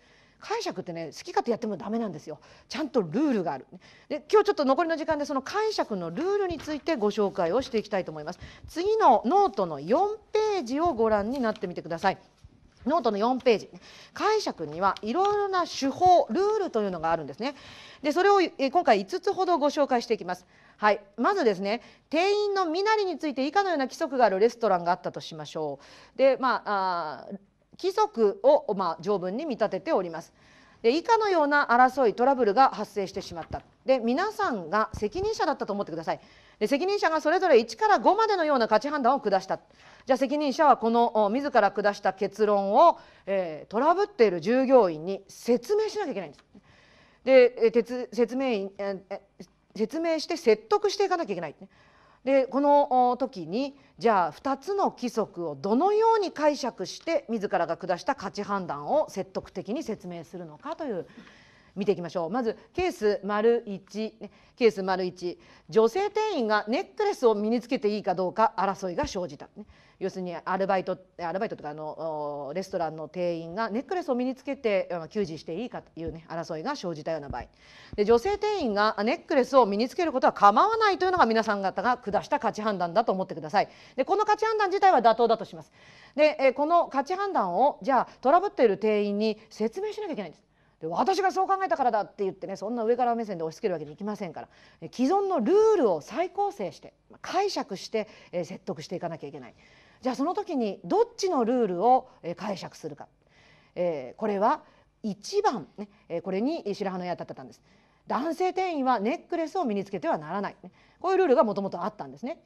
解釈ってね好き勝手やってもダメなんですよ。ちゃんとルールがある。で今日ちょっと残りの時間でその解釈のルールについてご紹介をしていきたいと思います。次のノートの4ページをご覧になってみてください。ノートの4ページ。解釈にはいろいろな手法ルールというのがあるんですね。でそれを今回5つほどご紹介していきます。はい、まずですね店員の身なりについて以下のような規則があるレストランがあったとしましょう。でまああ規則を、まあ、条文に見立てております。で以下のような争いトラブルが発生してしまった。で皆さんが責任者だったと思ってください。で責任者がそれぞれ1から5までのような価値判断を下した。じゃあ責任者はこの自ら下した結論を、えー、トラブっている従業員に説明しなきゃいけないんです。で説明員、説明して説得していかなきゃいけない、でこの時にじゃあ2つの規則をどのように解釈して自らが下した価値判断を説得的に説明するのかという見ていきましょう。まずケース丸1ケース丸1女性店員がネックレスを身につけていいかどうか争いが生じた、要するにアルバイトアルバイトとかあのレストランの店員がネックレスを身につけて給仕していいかというね争いが生じたような場合。で女性店員がネックレスを身につけることは構わないというのが皆さん方が下した価値判断だと思ってください。でこの価値判断自体は妥当だとします。でこの価値判断をじゃあトラブっている店員に説明しなきゃいけないんです。で私がそう考えたからだって言ってねそんな上から目線で押し付けるわけにいきませんから。既存のルールを再構成して解釈して説得していかなきゃいけない。じゃあその時にどっちのルールを解釈するか、えー、これは1番、ね、これに白羽の矢立てたんです。男性店員はネックレスを身につけてはならない。こういうルールがもともとあったんですね。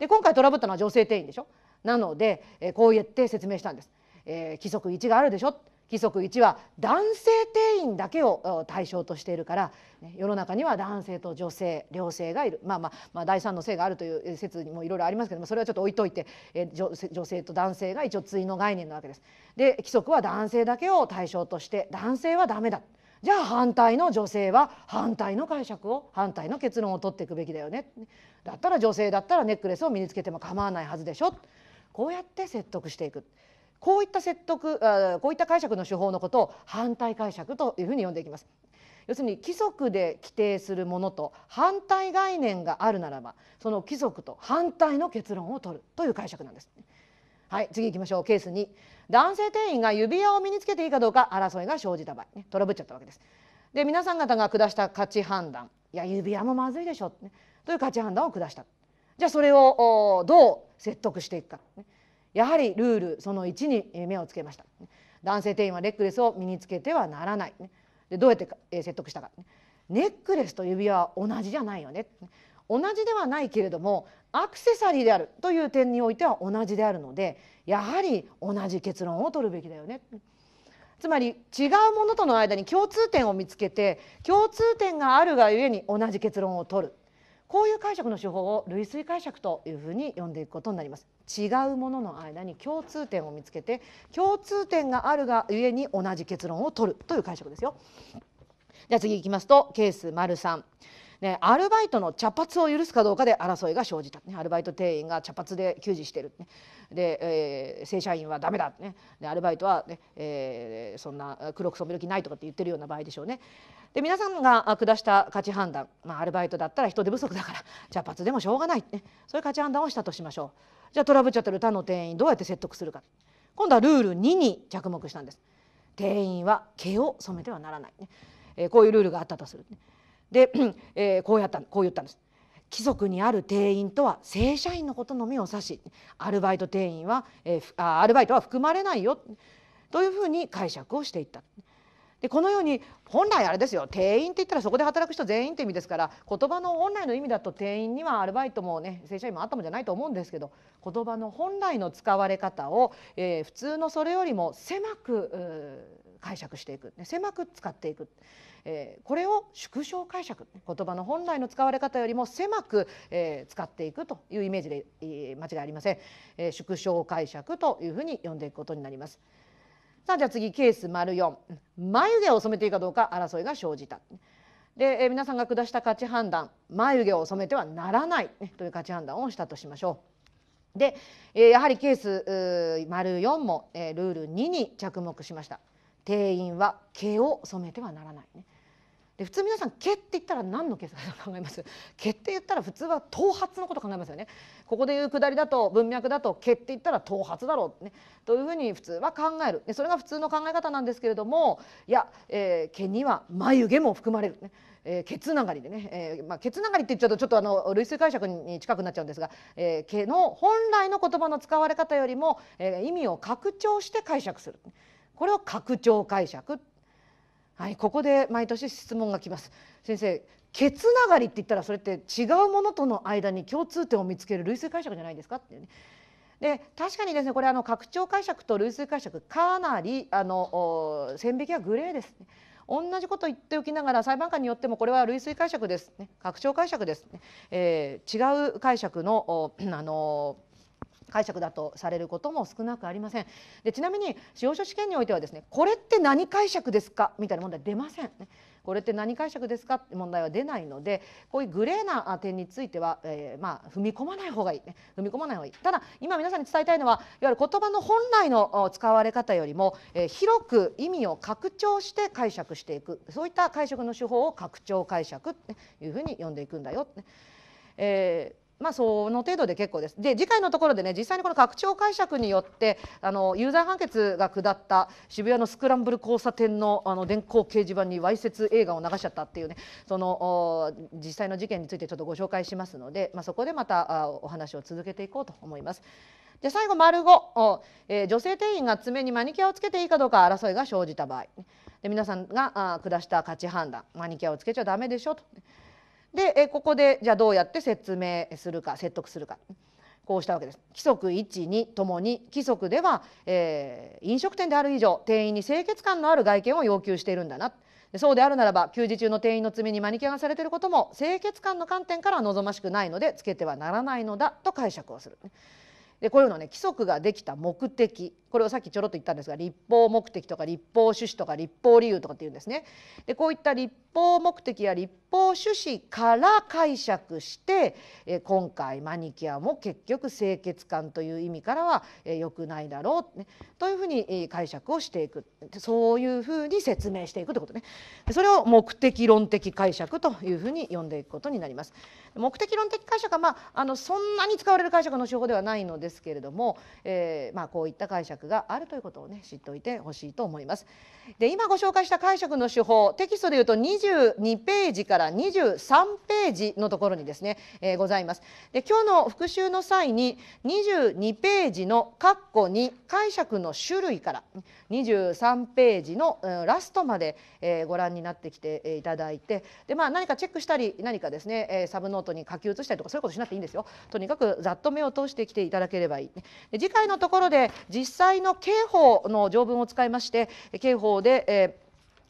で今回トラブったのは女性店員でしょ。なのでこう言って説明したんです、えー、規則1があるでしょ。規則1は男性店員だけを対象としているから世の中には男性と女性両性がいる、まあまあ、まあ第三の性があるという説にもいろいろありますけどもそれはちょっと置いといて女性と男性が一応対の概念なわけです。で規則は男性だけを対象として男性はダメだじゃあ反対の女性は反対の解釈を反対の結論を取っていくべきだよねだったら女性だったらネックレスを身につけても構わないはずでしょこうやって説得していく。こういった説得こういった解釈の手法のことを反対解釈というふうに呼んでいきます。要するに規則で規定するものと反対概念があるならばその規則と反対の結論を取るという解釈なんです。はい次行きましょう。ケース2男性店員が指輪を身につけていいかどうか争いが生じた場合、ね、トラブっちゃったわけです。で皆さん方が下した価値判断。いや指輪もまずいでしょ、ね、という価値判断を下した。じゃあそれをどう説得していくか、ね、やはりルールその1に目をつけました。男性店員はネックレスを身につけてはならない。でどうやって説得したか。ネックレスと指輪は同じじゃないよね。同じではないけれどもアクセサリーであるという点においては同じであるのでやはり同じ結論を取るべきだよね。つまり違うものとの間に共通点を見つけて共通点があるがゆえに同じ結論を取る。こういう解釈の手法を類推解釈というふうに呼んでいくことになります。違うものの間に共通点を見つけて共通点があるがゆえに同じ結論を取るという解釈ですよ。では次いきますとケース丸3ね、アルバイトの茶髪を許すかどうかで争いが生じた、ね、アルバイト店員が茶髪で給仕してる、ね、で、えー、正社員はダメだ、ね、でアルバイトはね、えー、そんな黒く染める気ないとかって言ってるような場合でしょうね。で皆さんが下した価値判断、まあ、アルバイトだったら人手不足だから茶髪でもしょうがない、ね、そういう価値判断をしたとしましょう。じゃあトラブっちゃってる他の店員どうやって説得するか今度はルール2に着目したんです。店員は毛を染めてはならない、ねえー、こういうルールがあったとする。で、えー、こうやったこう言ったんです。規則にある定員とは正社員のことのみを指しアルバイト定員は、えー、アルバイトは含まれないよというふうに解釈をしていった。でこのように本来あれですよ定員って言ったらそこで働く人全員って意味ですから言葉の本来の意味だと定員にはアルバイトもね正社員もあったもんじゃないと思うんですけど言葉の本来の使われ方を、えー、普通のそれよりも狭く解釈していく狭く使っていく。えー、これを縮小解釈言葉の本来の使われ方よりも狭く、えー、使っていくというイメージで、えー、間違いありません、えー、縮小解釈というふうに読んでいくことになります。さあじゃあ次ケース丸4眉毛を染めていいかどうか争いが生じた。で、皆さんが下した価値判断眉毛を染めてはならない、という価値判断をしたとしましょう。で、やはりケース丸4も、ルール2に着目しました。定員は毛を染めてはならない、ね、で普通皆さん毛って言ったら何の毛か考えます。毛って言ったら普通は頭髪のこと考えますよね。ここでいうくだりだと文脈だと毛って言ったら頭髪だろうね。というふうに普通は考える。でそれが普通の考え方なんですけれどもいや、えー、毛には眉毛も含まれるね。えー、毛つながりでね、えーまあ、毛つながりって言っちゃうとちょっとあの類推解釈に近くなっちゃうんですが、えー、毛の本来の言葉の使われ方よりも、えー、意味を拡張して解釈する。これを拡張解釈っはい、ここで毎年質問が来ます。先生、毛つながりって言ったらそれって違うものとの間に共通点を見つける類推解釈じゃないですかっていうね。で確かにですねこれあの拡張解釈と類推解釈かなりあの線引きはグレーですね。同じこと言っておきながら裁判官によってもこれは類推解釈ですね拡張解釈ですね、えー、違う解釈のあの解釈だとされることも少なくありません。でちなみに司法書試験においてはですねこれって何解釈ですか？みたいな問題出ません、ね、これって何解釈ですか？って問題は出ないのでこういうグレーな点については、えー、まあ踏み込まない方がいい、ね、踏み込まない方がいい。ただ今皆さんに伝えたいのはいわゆる言葉の本来の使われ方よりも、えー、広く意味を拡張して解釈していく。そういった解釈の手法を拡張解釈っていうふうに呼んでいくんだよ、ねえーまあ、その程度で結構です。で次回のところでね実際にこの拡張解釈によってあの有罪判決が下った渋谷のスクランブル交差点のあの電光掲示板にわいせつ映画を流しちゃったっていうねその実際の事件についてちょっとご紹介しますので、まあ、そこでまたあお話を続けていこうと思います。で最後丸5、えー、女性店員が爪にマニキュアをつけていいかどうか争いが生じた場合で皆さんがあ下した価値判断マニキュアをつけちゃダメでしょと。でえここでじゃあどうやって説明するか説得するか。こうしたわけです規則1、2ともに規則では、えー、飲食店である以上店員に清潔感のある外見を要求しているんだなそうであるならば給仕中の店員の爪にマニキュアがされていることも清潔感の観点から望ましくないのでつけてはならないのだと解釈をする。でこういうのね規則ができた目的これをさっきちょろっと言ったんですが立法目的とか立法趣旨とか立法理由とかっていうんですね。でこういった立法目的や立法趣旨から解釈してえ今回マニキュアも結局清潔感という意味からはえ良くないだろう、ね、というふうに解釈をしていくそういうふうに説明していくということねそれを目的論的解釈というふうに呼んでいくことになります。目的論的解釈は、まあ、あのそんなに使われる解釈の手法ではないのですけれども、えーまあ、こういった解釈があるということをね知っておいてほしいと思います。で今ご紹介した解釈の手法テキストでいうと22ページから23ページのところにですね、えー、ございます。で今日の復習の際に22ページの括弧に解釈の種類から23ページの、ラストまで、えー、ご覧になってきていただいてで、まあ、何かチェックしたり何かですね、えー、サブノートに書き写したりとかそういうことしなくていいんですよ。とにかくざっと目を通してきていただければいい。で次回のところで実際の刑法の条文を使いまして刑法で、え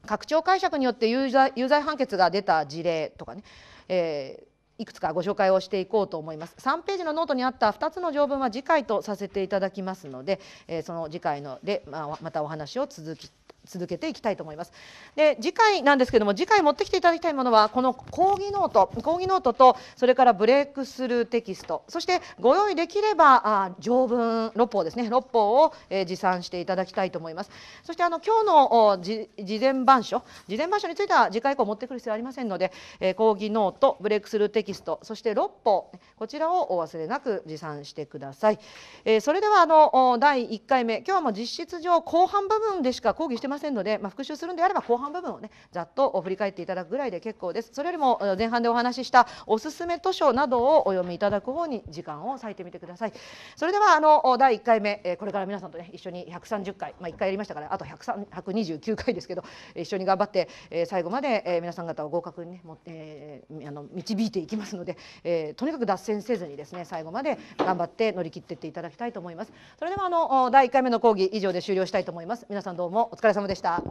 ー、拡張解釈によって有罪有罪判決が出た事例とかね、えーいくつかご紹介をしていこうと思います。3ページのノートにあった2つの条文は次回とさせていただきますので、えー、その次回ので、まあ、またお話を続き続けていきたいと思います。で次回なんですけども次回持ってきていただきたいものはこの講義ノート講義ノートとそれからブレイクスルーテキストそしてご用意できればあ条文6法ですね6法を、えー、持参していただきたいと思います。そしてあの今日の事前板書事前板書については次回以降持ってくる必要はありませんので、えー、講義ノートブレイクスルーテキストそして6法こちらをお忘れなく持参してください。えー、それではあの第1回目今日はもう実質上後半部分でしか講義してませんので、まあ、復習するんであれば後半部分をねざっと振り返っていただくぐらいで結構です。それよりも前半でお話ししたおすすめ図書などをお読みいただく方に時間を割いてみてください。それではあの第1回目これから皆さんとね一緒に130回、まあ、1回やりましたからあと129回ですけど一緒に頑張って最後まで皆さん方を合格にねも、えー、あの導いていきますので、えー、とにかく脱線せずにですね最後まで頑張って乗り切っていっていただきたいと思います。それではあの第1回目の講義以上で終了したいと思います。皆さんどうもお疲れ様でした。